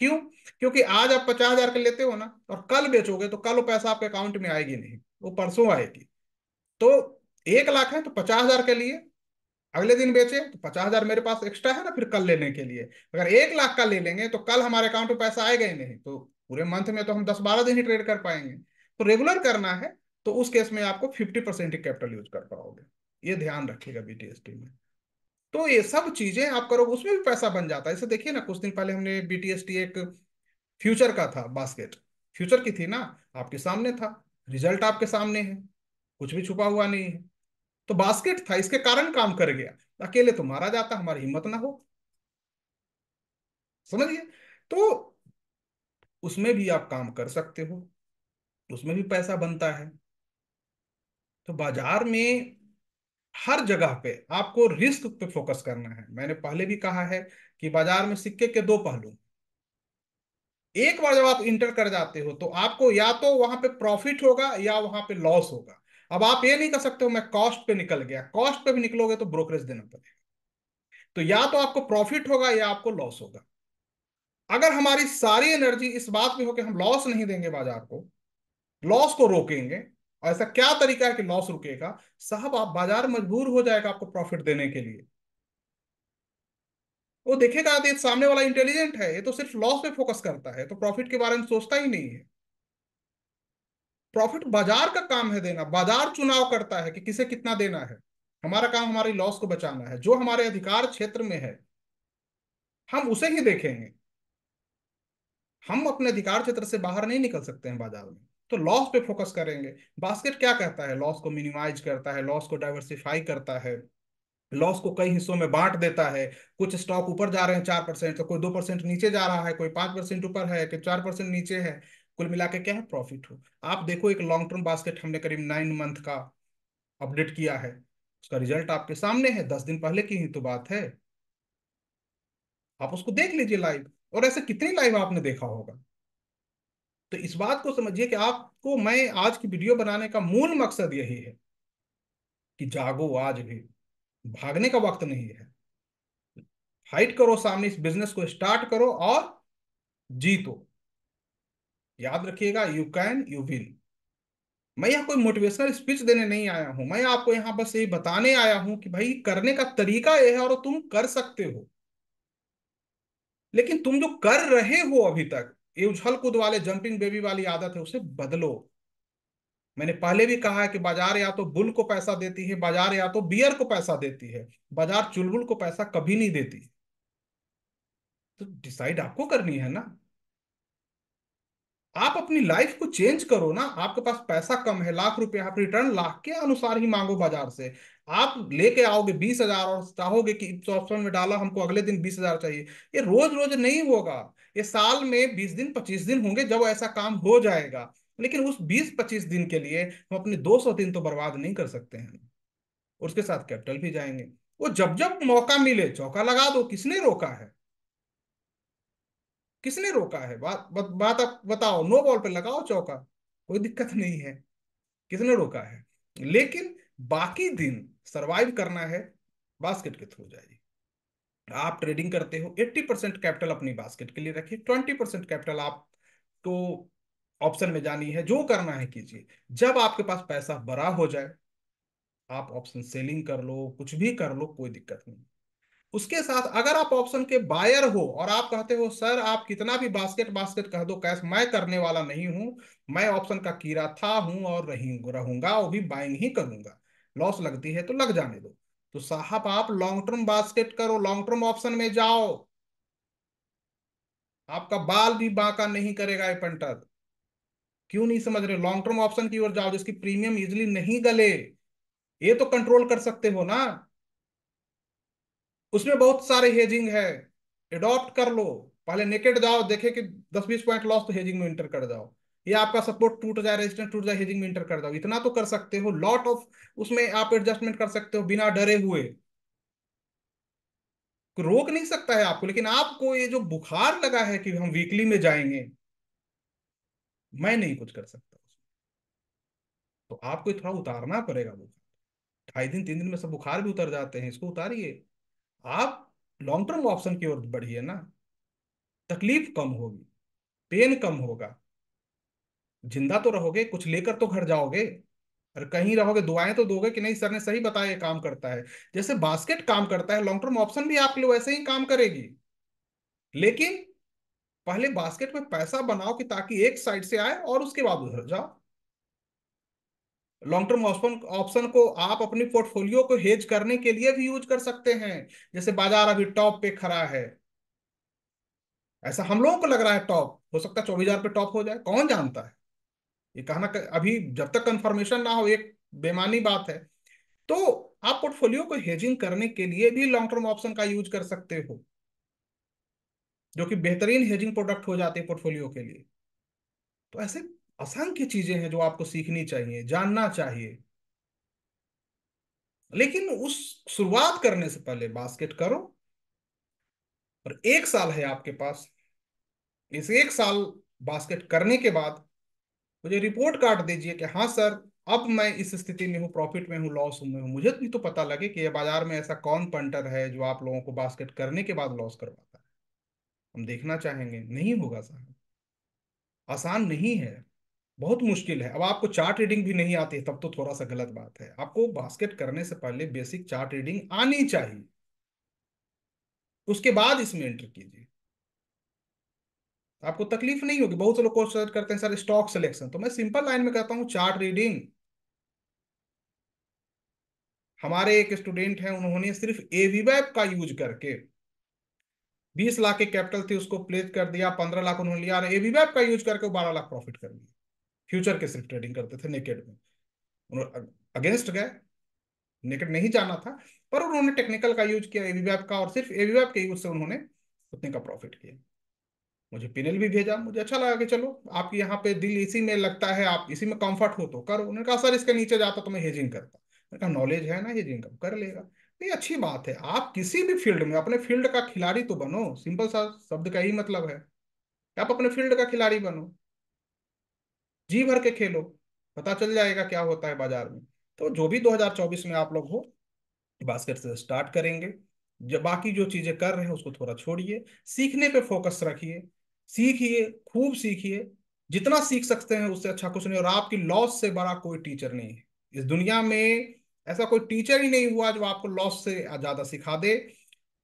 क्यों? क्योंकि आज आप पचास हज़ार का लेते हो ना, और कल बेचोगे तो कल वो पैसा आपके अकाउंट में आएगी नहीं, वो परसों आएगी। तो एक लाख है तो पचास हज़ार के लिए। अगले दिन बेचे तो पचास हज़ार मेरे पास एक्स्ट्रा है ना फिर कल लेने के लिए। अगर एक लाख का ले लेंगे तो कल हमारे अकाउंट में पैसा आएगा ही नहीं तो पूरे मंथ में तो हम दस बारह दिन ही ट्रेड कर पाएँगे। तो रेगुलर करना है तो उस केस में आपको फिफ्टी परसेंट ही कैपिटल यूज़ कर पाओगे। ये ध्यान रखिएगा बीटीएसटी में। तो ये सब चीज़ें आप करोगे उसमें भी पैसा बन जाता है। इसे देखिए ना, कुछ दिन पहले हमने बीटीएसटी एक फ्यूचर का था बास्केट फ्यूचर की थी ना, आपके सामने था। रिज़ल्ट आपके सामने है। कुछ भी छुपा हुआ नहीं है। तो बास्केट था, इसके कारण काम कर गया। अकेले तो मारा जाता, हमारी हिम्मत ना हो। समझिए? तो उसमें भी आप काम कर सकते हो, उसमें भी पैसा बनता है। तो बाज़ार में हर जगह पे आपको रिस्क पे फोकस करना है। मैंने पहले भी कहा है कि बाज़ार में सिक्के के दो पहलू। एक बार जब आप इंटर कर जाते हो तो आपको या तो वहाँ पे प्रॉफिट होगा या वहाँ पे लॉस होगा। अब आप ये नहीं कर सकते हो, मैं कॉस्ट पे निकल गया। कॉस्ट पे भी निकलोगे तो ब्रोकरेज देना पड़ेगा। तो या तो आपको प्रॉफिट होगा या आपको लॉस होगा। अगर हमारी सारी एनर्जी इस बात में हो कि हम लॉस नहीं देंगे बाज़ार को लॉस को रोकेंगे, और ऐसा क्या तरीका है कि लॉस रुकेगा? साहब, आप बाज़ार मजबूर हो जाएगा आपको प्रॉफिट देने के लिए। वो देखेगा सामने वाला इंटेलिजेंट है, ये तो सिर्फ़ लॉस पे फोकस करता है तो प्रॉफिट के बारे में सोचता ही नहीं है। प्रॉफिट बाज़ार का काम है देना। बाज़ार चुनाव करता है कि किसे कितना देना है। हमारा काम हमारी लॉस को बचाना है। जो हमारे अधिकार क्षेत्र में है, हम उसे ही देखेंगे। हम अपने अधिकार क्षेत्र से बाहर नहीं निकल सकते हैं बाज़ार में। तो लॉस पे फोकस करेंगे। बास्केट क्या कहता है? लॉस को मिनिमाइज करता है लॉस को डाइवर्सिफाई करता है। लॉस को कई हिस्सों में बांट देता है। कुछ स्टॉक ऊपर जा रहे हैं, चार परसेंट तो कोई दो परसेंट नीचे जा रहा है, कोई पाँच परसेंट ऊपर है कि चार परसेंट नीचे है। कुल मिला के क्या है? प्रॉफिट हो आप देखो, एक लॉन्ग टर्म बास्केट हमने करीब नाइन मंथ का अपडेट किया है। उसका रिज़ल्ट आपके सामने है। दस दिन पहले की ही तो बात है। आप उसको देख लीजिए लाइव और ऐसे कितनी लाइव आपने देखा होगा। तो इस बात को समझिए कि आपको मैं आज की वीडियो बनाने का मूल मकसद यही है कि जागो आज भी। भागने का वक्त नहीं है। फाइट करो सामने इस बिज़नेस को स्टार्ट करो और जीतो। याद रखिएगा यू कैन यू विल मैं यहाँ कोई मोटिवेशनल स्पीच देने नहीं आया हूँ। मैं आपको यहाँ बस यही बताने आया हूँ कि भाई, करने का तरीका यह है और तुम कर सकते हो। लेकिन तुम जो कर रहे हो अभी तक, ये उछल कूद वाले जंपिंग बेबी वाली आदत है, उसे बदलो। मैंने पहले भी कहा है कि बाज़ार या तो बुल को पैसा देती है, बाज़ार या तो बियर को पैसा देती है। बाज़ार चुलबुल को पैसा कभी नहीं देती। तो डिसाइड आपको करनी है ना। आप अपनी लाइफ को चेंज करो ना। आपके पास पैसा कम है, लाख रुपए, आप रिटर्न लाख के अनुसार ही मांगो बाज़ार से। आप लेके आओगे बीस हज़ार और चाहोगे कि इस ऑप्शन में डाला, हमको अगले दिन बीस हज़ार चाहिए। ये रोज रोज नहीं होगा। ये साल में बीस दिन, पच्चीस दिन होंगे जब ऐसा काम हो जाएगा। लेकिन उस बीस पच्चीस दिन के लिए हम अपने दो सौ दिन तो बर्बाद नहीं कर सकते हैं। उसके साथ कैपिटल भी जाएँगे। वो जब जब मौका मिले, चौका लगा दो, किसने रोका है? किसने रोका है? बात बात, बात आप बताओ। नो बॉल पे लगाओ चौका। कोई दिक्कत नहीं है। किसने रोका है? लेकिन बाकी दिन सरवाइव करना है बास्केट के थ्रू जाइए आप ट्रेडिंग करते हो 80 परसेंट कैपिटल अपनी बास्केट के लिए रखिए। 20 परसेंट कैपिटल आप तो ऑप्शन में जानी है। जो करना है कीजिए। जब आपके पास पैसा बड़ा हो जाए आप ऑप्शन सेलिंग कर लो कुछ भी कर लो कोई दिक्कत नहीं। उसके साथ अगर आप ऑप्शन के बायर हो और आप कहते हो, सर, आप कितना भी बास्केट बास्केट कह दो कैश मैं करने वाला नहीं हूँ। मैं ऑप्शन का कीड़ा था हूँ और रही, रहूँगा, वो भी बाइंग ही करूँगा। लॉस लगती है तो लग जाने दो। तो साहब, आप लॉन्ग टर्म बास्केट करो लॉन्ग टर्म ऑप्शन में जाओ। आपका बाल भी बांका नहीं करेगा ये पंटर क्यों नहीं समझ रहे? लॉन्ग टर्म ऑप्शन की ओर जाओ, जिसकी प्रीमियम इजिली नहीं गले। ये तो कंट्रोल कर सकते हो ना। उसमें बहुत सारे हेजिंग है। एडॉप्ट कर लो। पहले नेकेड जाओ, देखे कि दस बीस पॉइंट लॉस तो हेजिंग में इंटर कर जाओ। या आपका सपोर्ट टूट जाए रेजिस्टेंस टूट जाए हेजिंग में इंटर कर जाओ। इतना तो कर सकते हो। लॉट ऑफ़ उसमें आप एडजस्टमेंट कर सकते हो बिना डरे हुए। रोक नहीं सकता है आपको, लेकिन आपको ये जो बुखार लगा है कि हम वीकली में जाएँगे, मैं नहीं कुछ कर सकता तो आपको थोड़ा उतारना पड़ेगा। बुखार। ढाई दिन, तीन दिन में सब बुखार भी उतर जाते हैं। इसको उतारिए। आप लॉन्ग टर्म ऑप्शन की ओर बढ़िए ना, तकलीफ़ कम होगी पेन कम होगा। ज़िंदा तो रहोगे, कुछ लेकर तो घर जाओगे, और कहीं रहोगे, दुआएँ तो दोगे कि नहीं, सर ने सही बताया काम करता है। जैसे बास्केट काम करता है लॉन्ग टर्म ऑप्शन भी आपके लिए वैसे ही काम करेगी। लेकिन पहले बास्केट में पैसा बनाओ कि ताकि एक साइड से आए और उसके बाद उधर जाओ। लॉन्ग टर्म ऑप्शन ऑप्शन को आप अपनी पोर्टफोलियो को हेज करने के लिए भी यूज़ कर सकते हैं। जैसे बाज़ार अभी टॉप पे खड़ा है। ऐसा हम लोगों को लग रहा है टॉप हो सकता है चौबीस पे टॉप हो जाए। कौन जानता है? ये कहना अभी जब तक कंफर्मेशन ना हो, एक बेमानी बात है। तो आप पोर्टफोलियो को हेजिंग करने के लिए भी लॉन्ग टर्म ऑप्शन का यूज़ कर सकते हो। जो कि बेहतरीन हेजिंग प्रोडक्ट हो जाते हैं पोर्टफोलियो के लिए। तो ऐसे असंख्य चीज़ें हैं जो आपको सीखनी चाहिए, जानना चाहिए। लेकिन उस शुरुआत करने से पहले बास्केट करो और एक साल है आपके पास। इस एक साल बास्केट करने के बाद मुझे रिपोर्ट कार्ड दीजिए कि हाँ सर, अब मैं इस स्थिति में हूँ, प्रॉफिट में हूँ, लॉस में हूँ। मुझे भी तो पता लगे कि बाज़ार में ऐसा कौन पंटर है जो आप लोगों को बास्केट करने के बाद लॉस करवाता है। हम देखना चाहेंगे, नहीं होगा साहब। आसान नहीं है। बहुत मुश्किल है। अब आपको चार्ट रीडिंग भी नहीं आती, तब तो थोड़ा सा गलत बात है। आपको बास्केट करने से पहले बेसिक चार्ट रीडिंग आनी चाहिए। उसके बाद इसमें एंटर कीजिए। आपको तकलीफ़ नहीं होगी, बहुत से लोग क्वेश्चन करते हैं, सर, स्टॉक सिलेक्शन। तो मैं सिंपल लाइन में कहता हूँ, चार्ट रीडिंग। हमारे एक स्टूडेंट हैं, उन्होंने सिर्फ़ एवीवैप का यूज़ करके बीस लाख के कैपिटल थी, उसको प्लेस कर दिया, पंद्रह लाख उन्होंने लिया एवीवेब का यूज़ करके बारह लाख प्रॉफिट कर लिया फ्यूचर के सिर्फ़ ट्रेडिंग करते थे नेकेड में। उन्होंने अगेंस्ट गए। नेकेड नहीं जाना था, पर उन्होंने टेक्निकल का यूज़ किया एवीवेब का, और सिर्फ़ एवीवेब के यूज़ से उन्होंने उतने का प्रॉफिट किया। मुझे पिनल भी भेजा, मुझे अच्छा लगा कि चलो, आप यहाँ पे दिल इसी में लगता है, आप इसी में कंफर्ट हो तो करो। उन्होंने कहा, सर, इसके नीचे जाता तो मैं हेजिंग करता। मैंने कहा नॉलेज है ना हेजिंग का कर लेगा? ये अच्छी बात है, आप किसी भी फ़ील्ड में, अपने फ़ील्ड का खिलाड़ी तो बनो। सिंपल सा शब्द का ही मतलब है, आप अपने फ़ील्ड का खिलाड़ी बनो। जी भर के खेलो। पता चल जाएगा क्या होता है बाज़ार में। तो जो भी 2024 में आप लोग हो, बास्केट से स्टार्ट करेंगे। जब बाकी जो चीज़ें कर रहे हैं, उसको थोड़ा छोड़िए। सीखने पे फोकस रखिए। सीखिए, खूब सीखिए। जितना सीख सकते हैं, उससे अच्छा कुछ नहीं। और आपकी लॉस से बड़ा कोई टीचर नहीं है। इस दुनिया में ऐसा कोई टीचर ही नहीं हुआ जो आपको लॉस से ज़्यादा सिखा दे।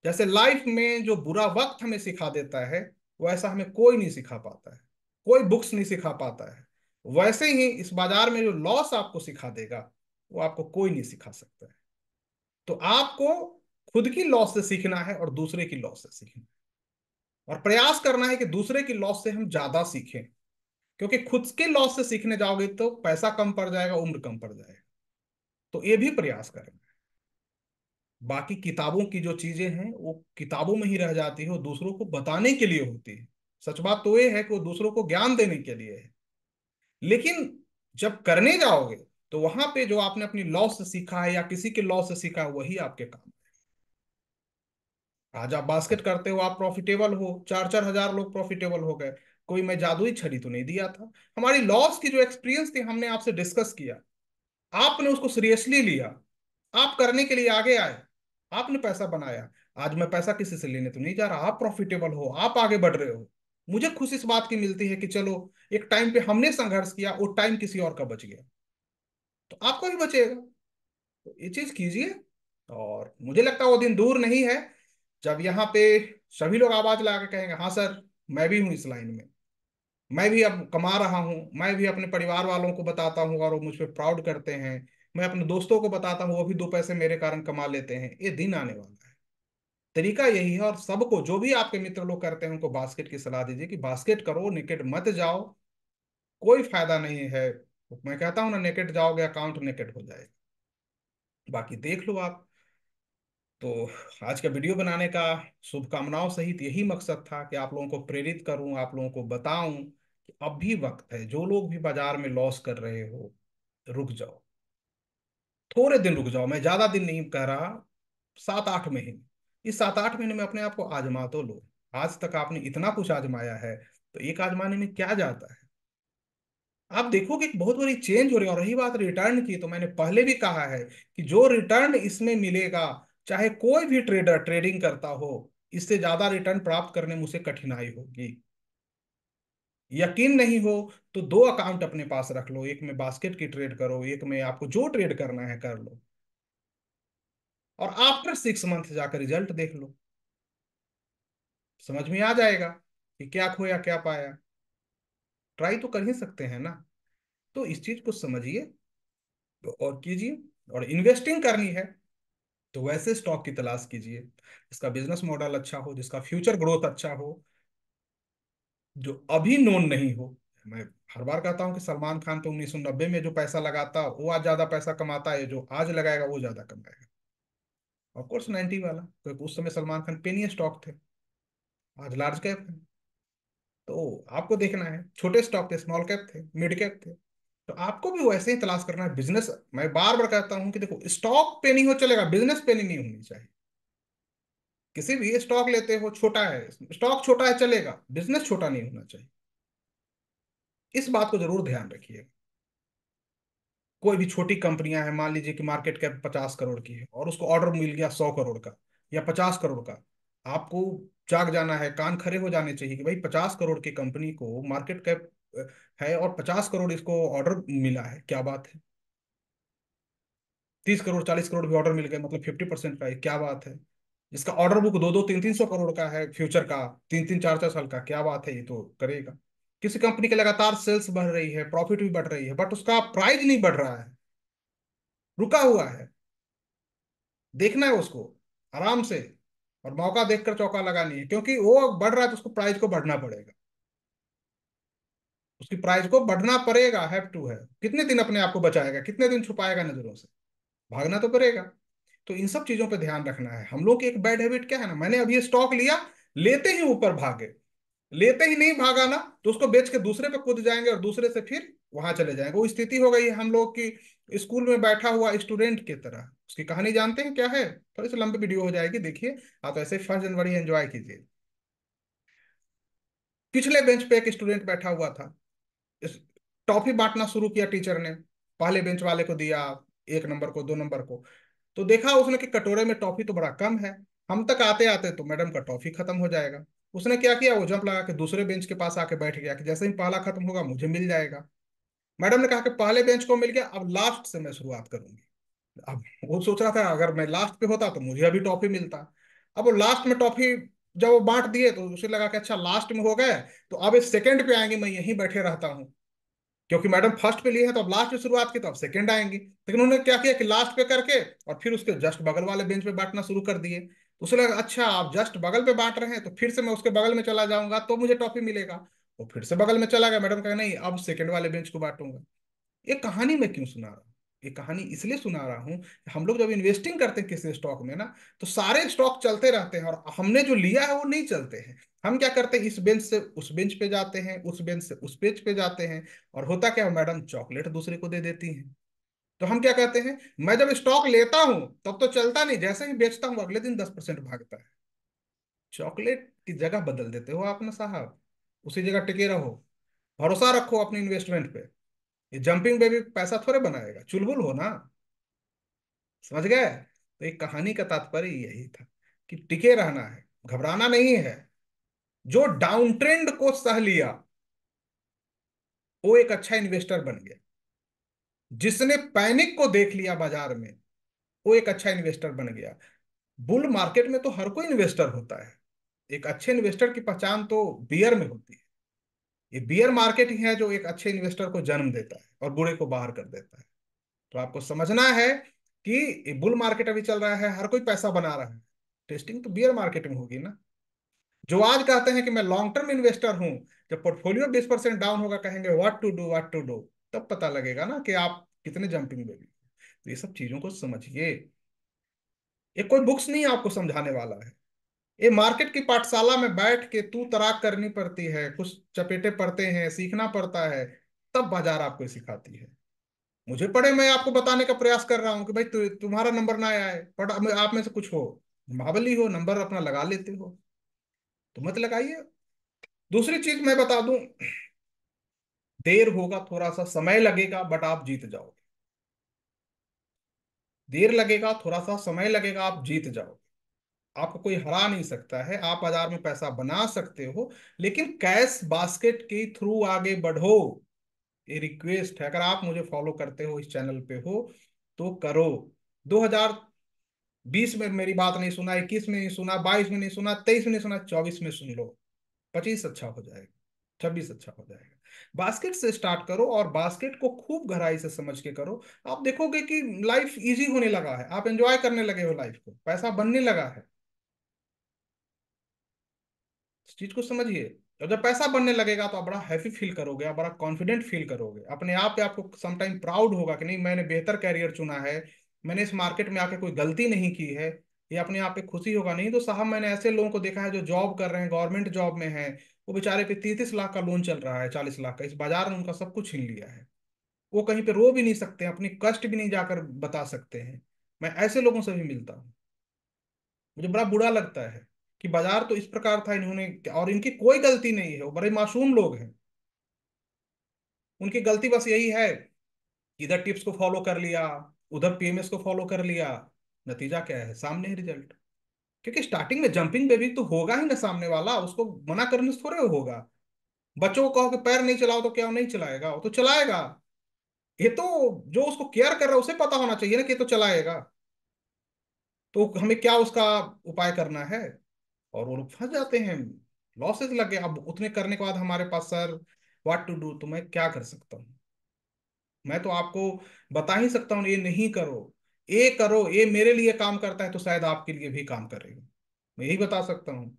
जैसे लाइफ में जो बुरा वक्त हमें सिखा देता है, वो ऐसा हमें कोई नहीं सिखा पाता है। कोई बुक्स नहीं सिखा पाता है। वैसे ही इस बाज़ार में जो लॉस आपको सिखा देगा, वो आपको कोई नहीं सिखा सकता है। तो आपको खुद की लॉस से सीखना है और दूसरे की लॉस से सीखना है। और प्रयास करना है कि दूसरे की लॉस से हम ज़्यादा सीखें। क्योंकि खुद के लॉस से सीखने जाओगे तो पैसा कम पड़ जाएगा, उम्र कम पड़ जाएगा। तो ये भी प्रयास करना है। बाकी किताबों की जो चीज़ें हैं, वो किताबों में ही रह जाती है, वो दूसरों को बताने के लिए होती है। सच बात तो ये है कि वो दूसरों को ज्ञान देने के लिए है। लेकिन जब करने जाओगे तो वहाँ पे जो आपने अपनी लॉस से सीखा है या किसी के लॉस से सीखा है, वही आपके काम आज आप बास्केट करते हो, आप प्रॉफिटेबल हो चार चार हज़ार लोग प्रॉफिटेबल हो गए, कोई मैं जादुई छड़ी तो नहीं दिया था। हमारी लॉस की जो एक्सपीरियंस थी, हमने आपसे डिस्कस किया। आपने उसको सीरियसली लिया। आप करने के लिए आगे आए। आपने पैसा बनाया। आज मैं पैसा किसी से लेने तो नहीं जा रहा। आप प्रॉफिटेबल हो, आप आगे बढ़ रहे हो। मुझे खुशी इस बात की मिलती है कि चलो, एक टाइम पे हमने संघर्ष किया, वो टाइम किसी और का बच गया। तो आपको भी बचेगा। तो ये चीज़ कीजिए और मुझे लगता है वो दिन दूर नहीं है। जब यहाँ पे सभी लोग आवाज़ लगा के कहेंगे हाँ सर, मैं भी हूँ इस लाइन में। मैं भी अब कमा रहा हूँ। मैं भी अपने परिवार वालों को बताता हूँ और वो मुझ पर प्राउड करते हैं। मैं अपने दोस्तों को बताता हूँ, वो भी दो पैसे मेरे कारण कमा लेते हैं। ये दिन आने वाला है। तरीका यही है और सबको, जो भी आपके मित्र लोग करते हैं, उनको बास्केट की सलाह दीजिए कि बास्केट करो नेकेट मत जाओ। कोई फ़ायदा नहीं है। मैं कहता हूँ ना नेकेट जाओगे अकाउंट नेकेट हो जाएगा। बाकी देख लो आप। तो आज का वीडियो बनाने का शुभकामनाओं सहित यही मकसद था कि आप लोगों को प्रेरित करूँ, आप लोगों को बताऊँ कि अब भी वक्त है, जो लोग भी बाज़ार में लॉस कर रहे हो, रुक जाओ। थोड़े दिन रुक जाओ। मैं ज़्यादा दिन नहीं कह रहा, सात आठ महीने। इस सात आठ महीने में अपने आप को आजमा तो लो। आज तक आपने इतना कुछ आजमाया है तो एक आजमाने में क्या जाता है? आप देखोगे बहुत बड़ी चेंज हो रही है और रही बात रिटर्न की तो मैंने पहले भी कहा है कि जो रिटर्न इसमें मिलेगा, चाहे कोई भी ट्रेडर ट्रेडिंग करता हो, इससे ज़्यादा रिटर्न प्राप्त करने में उसे कठिनाई होगी। यकीन नहीं हो तो दो अकाउंट अपने पास रख लो, एक में बास्केट की ट्रेड करो, एक में आपको जो ट्रेड करना है कर लो। और आफ्टर सिक्स मंथ जाकर रिज़ल्ट देख लो। समझ में आ जाएगा कि क्या खोया, क्या पाया। ट्राई तो कर ही सकते हैं ना। तो इस चीज़ को समझिए तो और कीजिए और इन्वेस्टिंग करनी है तो वैसे स्टॉक की तलाश कीजिए। जिसका बिज़नेस मॉडल अच्छा हो, जिसका फ्यूचर ग्रोथ अच्छा हो, जो अभी नोन नहीं हो। मैं हर बार कहता हूँ कि सलमान खान तो 1990 में जो पैसा लगाता, वो आज ज़्यादा पैसा कमाता है, जो आज लगाएगा, वो ज़्यादा कमाएगा। ऑफकोर्स नाइन्टी वाला। क्योंकि उस समय सलमान खान पेनी स्टॉक थे। आज लार्ज कैप है। तो आपको देखना है, छोटे स्टॉक थे स्मॉल कैप थे मिड कैप थे। तो आपको भी वैसे ही तलाश करना है। बिज़नेस मैं बार बार कहता हूँ कि देखो स्टॉक पे नहीं हो चलेगा बिज़नेस पे नहीं होनी चाहिए। किसी भी स्टॉक लेते हो, छोटा है स्टॉक छोटा है, चलेगा। बिज़नेस छोटा नहीं होना चाहिए। इस बात को ज़रूर ध्यान रखिएगा। कोई भी छोटी कंपनियाँ हैं, मान लीजिए कि मार्केट कैप पचास करोड़ की है और उसको ऑर्डर मिल गया सौ करोड़ का या पचास करोड़ का, आपको जाग जाना है, कान खड़े हो जाने चाहिए कि भाई पचास करोड़ की कंपनी को मार्केट कैप है और पचास करोड़ इसको ऑर्डर मिला है, क्या बात है? तीस करोड़, चालीस करोड़ भी ऑर्डर मिल गए मतलब फिफ्टी परसेंट का है, क्या बात है? इसका ऑर्डर बुक दो दो, तीन तीन सौ करोड़ का है फ्यूचर का, तीन तीन, चार चार साल का, क्या बात है ये तो करेगा। किसी कंपनी की लगातार सेल्स बढ़ रही है, प्रॉफिट भी बढ़ रही है बट उसका प्राइस नहीं बढ़ रहा है। रुका हुआ है। देखना है उसको, आराम से, और मौका देखकर चौका लगानी है, क्योंकि वो बढ़ रहा है तो उसको प्राइस को बढ़ना पड़ेगा। उसकी प्राइस को बढ़ना पड़ेगा हैव टू है कितने दिन अपने आप को बचाएगा, कितने दिन छुपाएगा नज़रों से? भागना तो पड़ेगा। तो इन सब चीज़ों पर ध्यान रखना है। हम लोग की एक बैड हैबिट क्या है ना, मैंने अभी स्टॉक लिया, लेते ही ऊपर भागे। लेते ही नहीं भागा ना तो उसको बेच के दूसरे पे कूद जाएँगे और दूसरे से फिर वहाँ चले जाएँगे। वो स्थिति हो गई हम लोग की स्कूल में बैठा हुआ स्टूडेंट की तरह। उसकी कहानी जानते हैं क्या है? थोड़ी सी लंबी वीडियो हो जाएगी, देखिए। आप ऐसे फ़र्स्ट जनवरी एंजॉय कीजिए। पिछले बेंच पे एक स्टूडेंट बैठा हुआ था। टॉफी बांटना शुरू किया टीचर ने। पहले बेंच वाले को दिया, एक नंबर को, दो नंबर को। तो देखा उसने कि कटोरे में टॉफी तो बड़ा कम है। हम तक आते आते तो मैडम का टॉफी खत्म हो जाएगा। उसने क्या किया? वो जंप लगा के दूसरे बेंच के पास आके बैठ गया कि जैसे ही पहला खत्म होगा, मुझे मिल जाएगा। मैडम ने कहा कि पहले बेंच को मिल गया, अब लास्ट से मैं शुरुआत करूँगी। अब वो सोच रहा था, अगर मैं लास्ट पे होता तो मुझे अभी टॉफी मिलता। अब वो लास्ट में टॉफी जब वो बांट दिए तो उसे लगा कि अच्छा लास्ट में हो गए तो अब इस सेकंड पे आएँगे, मैं यहीं बैठे रहता हूँ। क्योंकि मैडम फ़र्स्ट पे लिए हैं तो अब लास्ट में शुरुआत की तो अब सेकंड आएँगी। लेकिन उन्होंने क्या किया कि लास्ट पे करके और फिर उसके जस्ट बगल वाले बेंच पे बांटना शुरू कर दिए। तो उसे लगा अच्छा आप जस्ट बगल पे बांट रहे हैं तो फिर से मैं उसके बगल में चला जाऊँगा तो मुझे टॉफी मिलेगा। वो फिर से बगल में चला गया। मैडम कहा, नहीं, अब सेकंड वाले बेंच को बांटूँगा। ये कहानी मैं क्यों सुना रहा हूँ? ये कहानी इसलिए सुना रहा हूँ, हम लोग जब इन्वेस्टिंग करते हैं किसी स्टॉक में ना तो सारे स्टॉक चलते रहते हैं और हमने जो लिया है वो नहीं चलते हैं। हम क्या करते हैं? इस बेंच से उस बेंच पे जाते हैं, उस बेंच से उस बेंच पे जाते हैं और होता क्या मैडम चॉकलेट दूसरे को दे देती हैं। तो हम क्या कहते हैं? मैं जब स्टॉक लेता हूँ, तब तो चलता नहीं। जैसे ही बेचता हूँ, अगले दिन दस परसेंट भागता है। चॉकलेट की जगह बदल देते हो आप ना साहब। उसी जगह टिके रहो। भरोसा रखो अपने इन्वेस्टमेंट पे। ये जंपिंग बेबी पैसा थोड़े बनाएगा। चुलबुल हो ना। समझ गए? तो एक कहानी का तात्पर्य यही था कि टिके रहना है, घबराना नहीं है। जो डाउन ट्रेंड को सह लिया, वो एक अच्छा इन्वेस्टर बन गया। जिसने पैनिक को देख लिया बाज़ार में, वो एक अच्छा इन्वेस्टर बन गया। बुल मार्केट में तो हर कोई इन्वेस्टर होता है। एक अच्छे इन्वेस्टर की पहचान तो बियर में होती है। ये बियर मार्केट ही है जो एक अच्छे इन्वेस्टर को जन्म देता है और बुरे को बाहर कर देता है। तो आपको समझना है कि ये बुल मार्केट अभी चल रहा है, हर कोई पैसा बना रहा है। टेस्टिंग तो बियर मार्केट में होगी ना। जो आज कहते हैं कि मैं लॉन्ग टर्म इन्वेस्टर हूँ, जब पोर्टफोलियो बीस परसेंट डाउन होगा, कहेंगे what to do what to do तब पता लगेगा ना कि आप कितने जंपिंग बेबी तो ये सब चीज़ों को समझिए। ये कोई बुक्स नहीं आपको समझाने वाला है। ये मार्केट की पाठशाला में बैठ के तू तराक करनी पड़ती है कुछ चपेटे पड़ते हैं सीखना पड़ता है तब बाज़ार आपको सिखाती है। मुझे पढ़े मैं आपको बताने का प्रयास कर रहा हूँ कि भाई तु, तुम्हारा नंबर ना आए पढ़ आप में से कुछ हो महाबली हो नंबर अपना लगा लेते हो। तो मत लगाइए। दूसरी चीज़ मैं बता दूँ देर होगा थोड़ा सा समय लगेगा, बट आप जीत जाओगे। देर लगेगा थोड़ा सा समय लगेगा, आप जीत जाओगे। आपको कोई हरा नहीं सकता है, आप बाज़ार में पैसा बना सकते हो, लेकिन कैश बास्केट के थ्रू आगे बढ़ो। ये रिक्वेस्ट है, अगर आप मुझे फॉलो करते हो, इस चैनल पे हो तो करो। 2020 में मेरी बात नहीं सुना 21 में नहीं सुना 22 में नहीं सुना 23 में नहीं सुना 24 में सुन लो। 25 अच्छा हो जाएगा, छब्बीस अच्छा हो जाएगा। बास्केट से स्टार्ट करो और बास्केट को खूब गहराई से समझ के करो। आप देखोगे कि लाइफ इजी होने लगा है। आप एंजॉय करने लगे हो लाइफ को। पैसा बनने लगा है। इस चीज़ को समझिए। और जब पैसा बनने लगेगा तो आप बड़ा हैप्पी फील करोगे, आप बड़ा कॉन्फिडेंट फील करोगे। अपने आप पे आपको समटाइम प्राउड होगा कि नहीं, मैंने बेहतर कैरियर चुना है, मैंने इस मार्केट में आके कोई गलती नहीं की है, ये अपने आप पे खुशी होगा। नहीं तो साहब, मैंने ऐसे लोगों को देखा है जो जॉब कर रहे हैं गवर्नमेंट जॉब में है। वो बेचारे पे तीस तीस लाख का लोन चल रहा है, चालीस लाख का। इस बाज़ार ने उनका सब कुछ छीन लिया है। वो कहीं पे रो भी नहीं सकते अपनी कष्ट भी नहीं जाकर बता सकते हैं। मैं ऐसे लोगों से भी मिलता हूँ। मुझे बड़ा बुरा लगता है कि बाज़ार तो इस प्रकार था, इन्होंने और इनकी कोई गलती नहीं है। वो बड़े मासूम लोग हैं। उनकी गलती बस यही है, इधर टिप्स को फॉलो कर लिया, उधर पीएमएस को फॉलो कर लिया। नतीजा क्या है? सामने ही रिज़ल्ट क्योंकि स्टार्टिंग में जंपिंग बेबी तो होगा ही ना सामने वाला, उसको मना करने से थोड़े होगा। बच्चों को कहो कि पैर नहीं चलाओ तो क्या, नहीं चलाएगा, वो तो चलाएगा। ये तो जो उसको केयर कर रहा है, उसे पता होना चाहिए ना कि तो चलाएगा। तो हमें क्या उसका उपाय करना है? और वो लोग फंस जाते हैं। लॉसेस गए अब उतने करने के बाद हमारे पास, सर व्हाट टू डू तो मैं क्या कर सकता हूँ? मैं तो आपको बता ही सकता हूँ, ये नहीं करो। ये करो ये मेरे लिए काम करता है तो शायद आपके लिए भी काम करेगा। मैं यही बता सकता हूँ।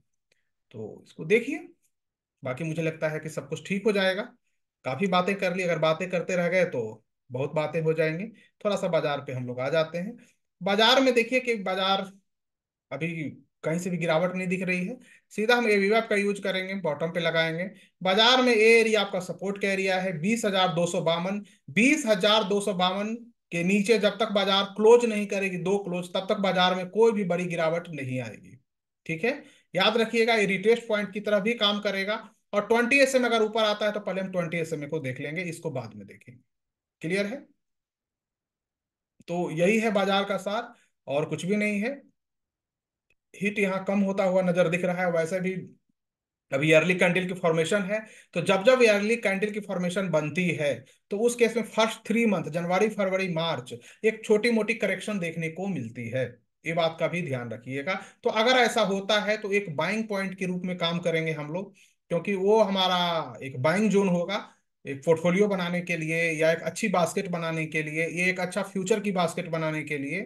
तो इसको देखिए। बाकी मुझे लगता है कि सब कुछ ठीक हो जाएगा। काफ़ी बातें कर ली। अगर बातें करते रह गए तो बहुत बातें हो जाएँगी। थोड़ा सा बाज़ार पे हम लोग आ जाते हैं। बाज़ार में देखिए कि बाज़ार अभी कहीं से भी गिरावट नहीं दिख रही है। सीधा हम एवीवैप का यूज़ करेंगे बॉटम पे लगाएँगे। बाज़ार में ए एरिया आपका सपोर्ट का एरिया है। बीस हज़ार दो सौ बावन। बीस हज़ार दो सौ बावन के नीचे जब तक बाज़ार क्लोज नहीं करेगी, दो क्लोज, तब तक बाज़ार में कोई भी बड़ी गिरावट नहीं आएगी। ठीक है? याद रखिएगा, ये रिटेस्ट पॉइंट की तरह भी काम करेगा और ट्वेंटी एस अगर ऊपर आता है तो पहले हम ट्वेंटी एस को देख लेंगे, इसको बाद में देखेंगे। क्लियर है? तो यही है बाज़ार का सार, और कुछ भी नहीं है। हिट यहाँ कम होता हुआ नज़र दिख रहा है, वैसे भी अभी ईयरली कैंडल की फॉर्मेशन है। तो जब जब ईयरली कैंडल की फॉर्मेशन बनती है तो उस केस में फ़र्स्ट थ्री मंथ जनवरी, फरवरी, मार्च, एक छोटी मोटी करेक्शन देखने को मिलती है। ये बात का भी ध्यान रखिएगा। तो अगर ऐसा होता है तो एक बाइंग पॉइंट के रूप में काम करेंगे हम लोग, क्योंकि वो हमारा एक बाइंग जोन होगा, एक पोर्टफोलियो बनाने के लिए या एक अच्छी बास्केट बनाने के लिए, ये एक अच्छा फ्यूचर की बास्केट बनाने के लिए,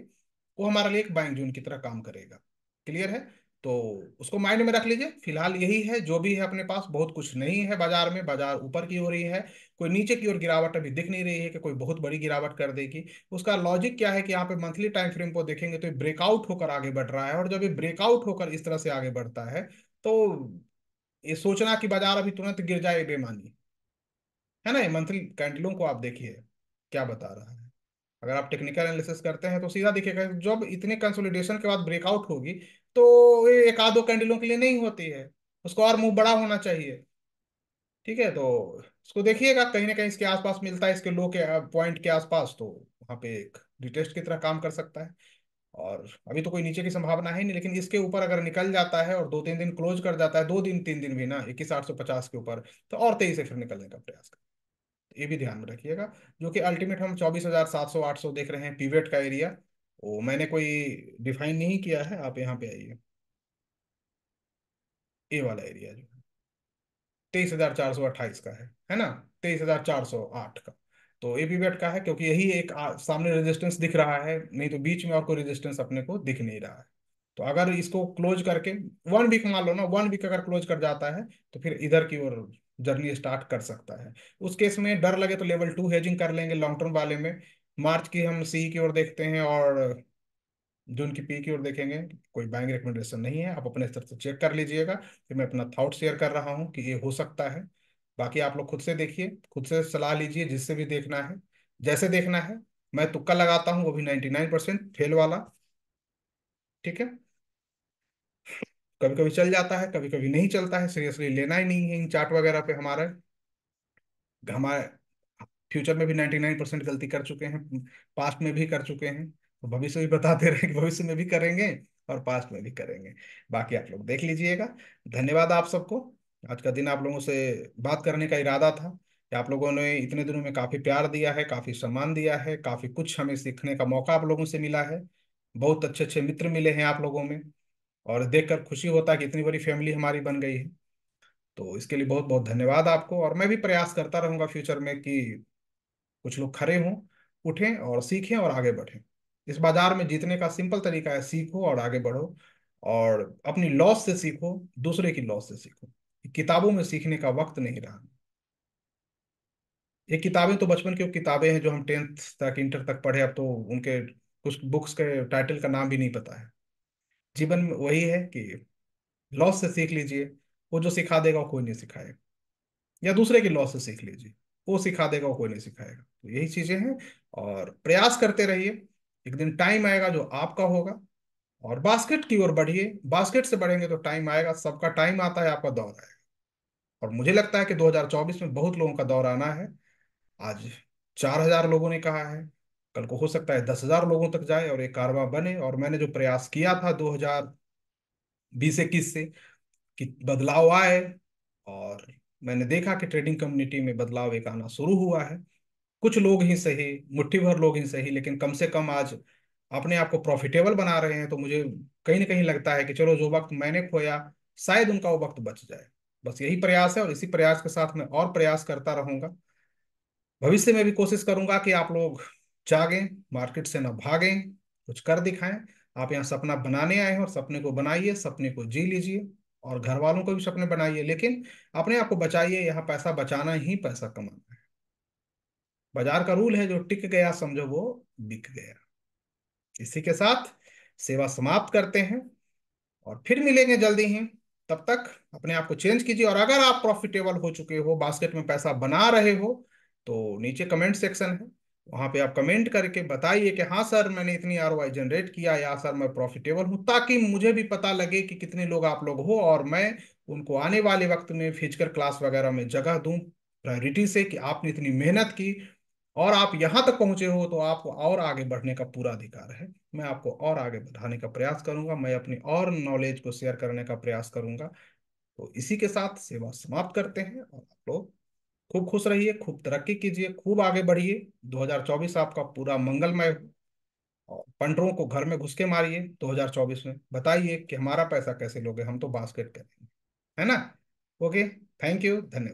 वो हमारे लिए एक बैंक जून की तरह काम करेगा। क्लियर है? तो उसको माइंड में रख लीजिए। फ़िलहाल यही है, जो भी है अपने पास, बहुत कुछ नहीं है बाज़ार में। बाज़ार ऊपर की हो रही है। कोई नीचे की ओर गिरावट अभी दिख नहीं रही है कि कोई बहुत बड़ी गिरावट कर देगी। उसका लॉजिक क्या है कि यहाँ पे मंथली टाइम फ्रेम को देखेंगे तो ब्रेकआउट होकर आगे बढ़ रहा है और जब ये ब्रेकआउट होकर इस तरह से आगे बढ़ता है तो ये सोचना कि बाज़ार अभी तुरंत गिर जाए बेमानी। है ना? ये मंथली कैंडलों को आप देखिए, क्या बता रहा है। अगर आप टेक्निकल एनालिसिस करते हैं तो सीधा दिखेगा जब इतने कंसोलिडेशन के बाद ब्रेकआउट होगी तो एक आध कैंडलों के लिए नहीं होती है। उसको और मुँह बड़ा होना चाहिए। ठीक है तो इसको देखिएगा, कहीं ना कहीं इसके आसपास मिलता है, इसके लो के पॉइंट के आसपास तो वहाँ पे एक रिटेस्ट की तरह काम कर सकता है। और अभी तो कोई नीचे की संभावना है नहीं, लेकिन इसके ऊपर अगर निकल जाता है और दो तीन दिन क्लोज कर जाता है, दो दिन, तीन दिन भी ना, इक्कीस, आठ सौ पचास के ऊपर तो और तेज़ी से फिर निकलने का प्रयास करें। ये भी ध्यान में रखिएगा, जो कि अल्टीमेट हम चौबीस हज़ार सात सौ, आठ सौ देख रहे हैं पीवेट का एरिया वो मैंने कोई डिफाइन नहीं किया है आप यहाँ पे आइए। ए वाला एरिया जो तेईस हज़ार चार सौ अट्ठाईस का है है ना? तेईस हज़ार चार सौ आठ का। तो ए पीवेट का है क्योंकि यही एक आ, सामने रेजिस्टेंस दिख रहा है नहीं तो बीच में और कोई रेजिस्टेंस अपने को दिख नहीं रहा है। तो अगर इसको क्लोज करके वन वीक मान लो ना वन वीक अगर क्लोज कर जाता है तो फिर इधर की ओर जर्नी स्टार्ट कर सकता है। उस केस में डर लगे तो लेवल टू हेजिंग कर लेंगे लॉन्ग टर्म वाले में। मार्च की हम सी की ओर देखते हैं और जून की पी की ओर देखेंगे। कोई बैंक रिकमेंडेशन नहीं है। आप अपने स्तर से चेक कर लीजिएगा कि मैं अपना थॉट शेयर कर रहा हूँ कि ये हो सकता है। बाकी आप लोग खुद से देखिए, खुद से सलाह लीजिए जिससे भी देखना है। जैसे देखना है, मैं तुक्का लगाता हूँ, वो भी नाइन्टी नाइन परसेंट फेल वाला। ठीक है? कभी कभी चल जाता है कभी कभी नहीं चलता है सीरियसली लेना ही नहीं है इन चार्ट वगैरह पे हमारे। हमारे फ्यूचर में भी 99 परसेंट गलती कर चुके हैं, पास्ट में भी कर चुके हैं तो भविष्य भी बताते रहे कि भविष्य में भी करेंगे और पास्ट में भी करेंगे। बाकी आप लोग देख लीजिएगा। धन्यवाद आप सबको। आज का दिन आप लोगों से बात करने का इरादा था। कि आप लोगों ने इतने दिनों में काफ़ी प्यार दिया है, काफ़ी सम्मान दिया है, काफ़ी कुछ हमें सीखने का मौका आप लोगों से मिला है। बहुत अच्छे अच्छे मित्र मिले हैं आप लोगों में और देखकर खुशी होता है कि इतनी बड़ी फैमिली हमारी बन गई है। तो इसके लिए बहुत बहुत धन्यवाद आपको और मैं भी प्रयास करता रहूँगा फ्यूचर में कि कुछ लोग खड़े हों, उठें और सीखें और आगे बढ़ें। इस बाज़ार में जीतने का सिंपल तरीका है, सीखो और आगे बढ़ो और अपनी लॉस से सीखो, दूसरे की लॉस से सीखो। किताबों में सीखने का वक्त नहीं रहा। ये किताबें तो बचपन की किताबें हैं जो हम टेंथ तक इंटर तक पढ़े, अब तो उनके कुछ बुक्स के टाइटल का नाम भी नहीं पता है। जीवन में वही है कि लॉस से सीख लीजिए, वो जो सिखा देगा वो कोई नहीं सिखाएगा। या दूसरे की लॉस से सीख लीजिए, वो सिखा देगा वो कोई नहीं सिखाएगा। तो यही चीज़ें हैं और प्रयास करते रहिए। एक दिन टाइम आएगा जो आपका होगा और बास्केट की ओर बढ़िए। बास्केट से बढ़ेंगे तो टाइम आएगा, सबका टाइम आता है, आपका दौर आएगा। और मुझे लगता है कि 2024 में बहुत लोगों का दौर आना है। आज चार हज़ार लोगों ने कहा है, कल को हो सकता है दस हज़ार लोगों तक जाए और एक कारवा बने। और मैंने जो प्रयास किया था दो हज़ार बीस इक्कीस से कि बदलाव आए और मैंने देखा कि ट्रेडिंग कम्युनिटी में बदलाव एक आना शुरू हुआ है। कुछ लोग ही सही, मुट्ठी भर लोग ही सही, लेकिन कम से कम आज अपने आप को प्रॉफिटेबल बना रहे हैं तो मुझे कहीं ना कहीं लगता है कि चलो जो वक्त मैंने खोया, शायद उनका वो वक्त बच जाए। बस यही प्रयास है और इसी प्रयास के साथ मैं और प्रयास करता रहूँगा। भविष्य में भी कोशिश करूँगा कि आप लोग जागें, मार्केट से ना भागें, कुछ कर दिखाएँ। आप यहाँ सपना बनाने आए हैं और सपने को बनाइए, सपने को जी लीजिए और घर वालों को भी सपने बनाइए, लेकिन अपने आप को बचाइए, यहाँ पैसा बचाना ही पैसा कमाना बाज़ार का रूल है, जो टिक गया, समझो वो बिक गया। इसी के साथ सेवा समाप्त करते हैं और फिर मिलेंगे जल्दी ही। तब तक अपने आप को चेंज कीजिए और अगर आप प्रॉफिटेबल हो चुके हो, बास्केट में पैसा बना रहे हो तो नीचे कमेंट सेक्शन है, वहाँ पे आप कमेंट करके बताइए कि हाँ सर, मैंने इतनी आर जनरेट किया या सर, मैं प्रॉफिटेबल हूँ, ताकि मुझे भी पता लगे कि कितने लोग आप लोग हो और मैं उनको आने वाले वक्त में फ़िज़िकल क्लास वगैरह में जगह दूँ प्रायोरिटी से कि आपने इतनी मेहनत की और आप यहाँ तक पहुँचे हो तो आपको और आगे बढ़ने का पूरा अधिकार है। मैं आपको और आगे बढ़ाने का प्रयास करूँगा, मैं अपनी और नॉलेज को शेयर करने का प्रयास करूँगा। तो इसी के साथ सेवा समाप्त करते हैं और आप लोग खूब खुश रहिए, खूब तरक्की कीजिए, खूब आगे बढ़िए। 2024 आपका पूरा मंगलमय और पंटरों को घर में घुस के मारिए 2024 में बताइए कि हमारा पैसा कैसे लोगे, हम तो बास्केट करेंगे। है ना? ओके थैंक यू धन्यवाद।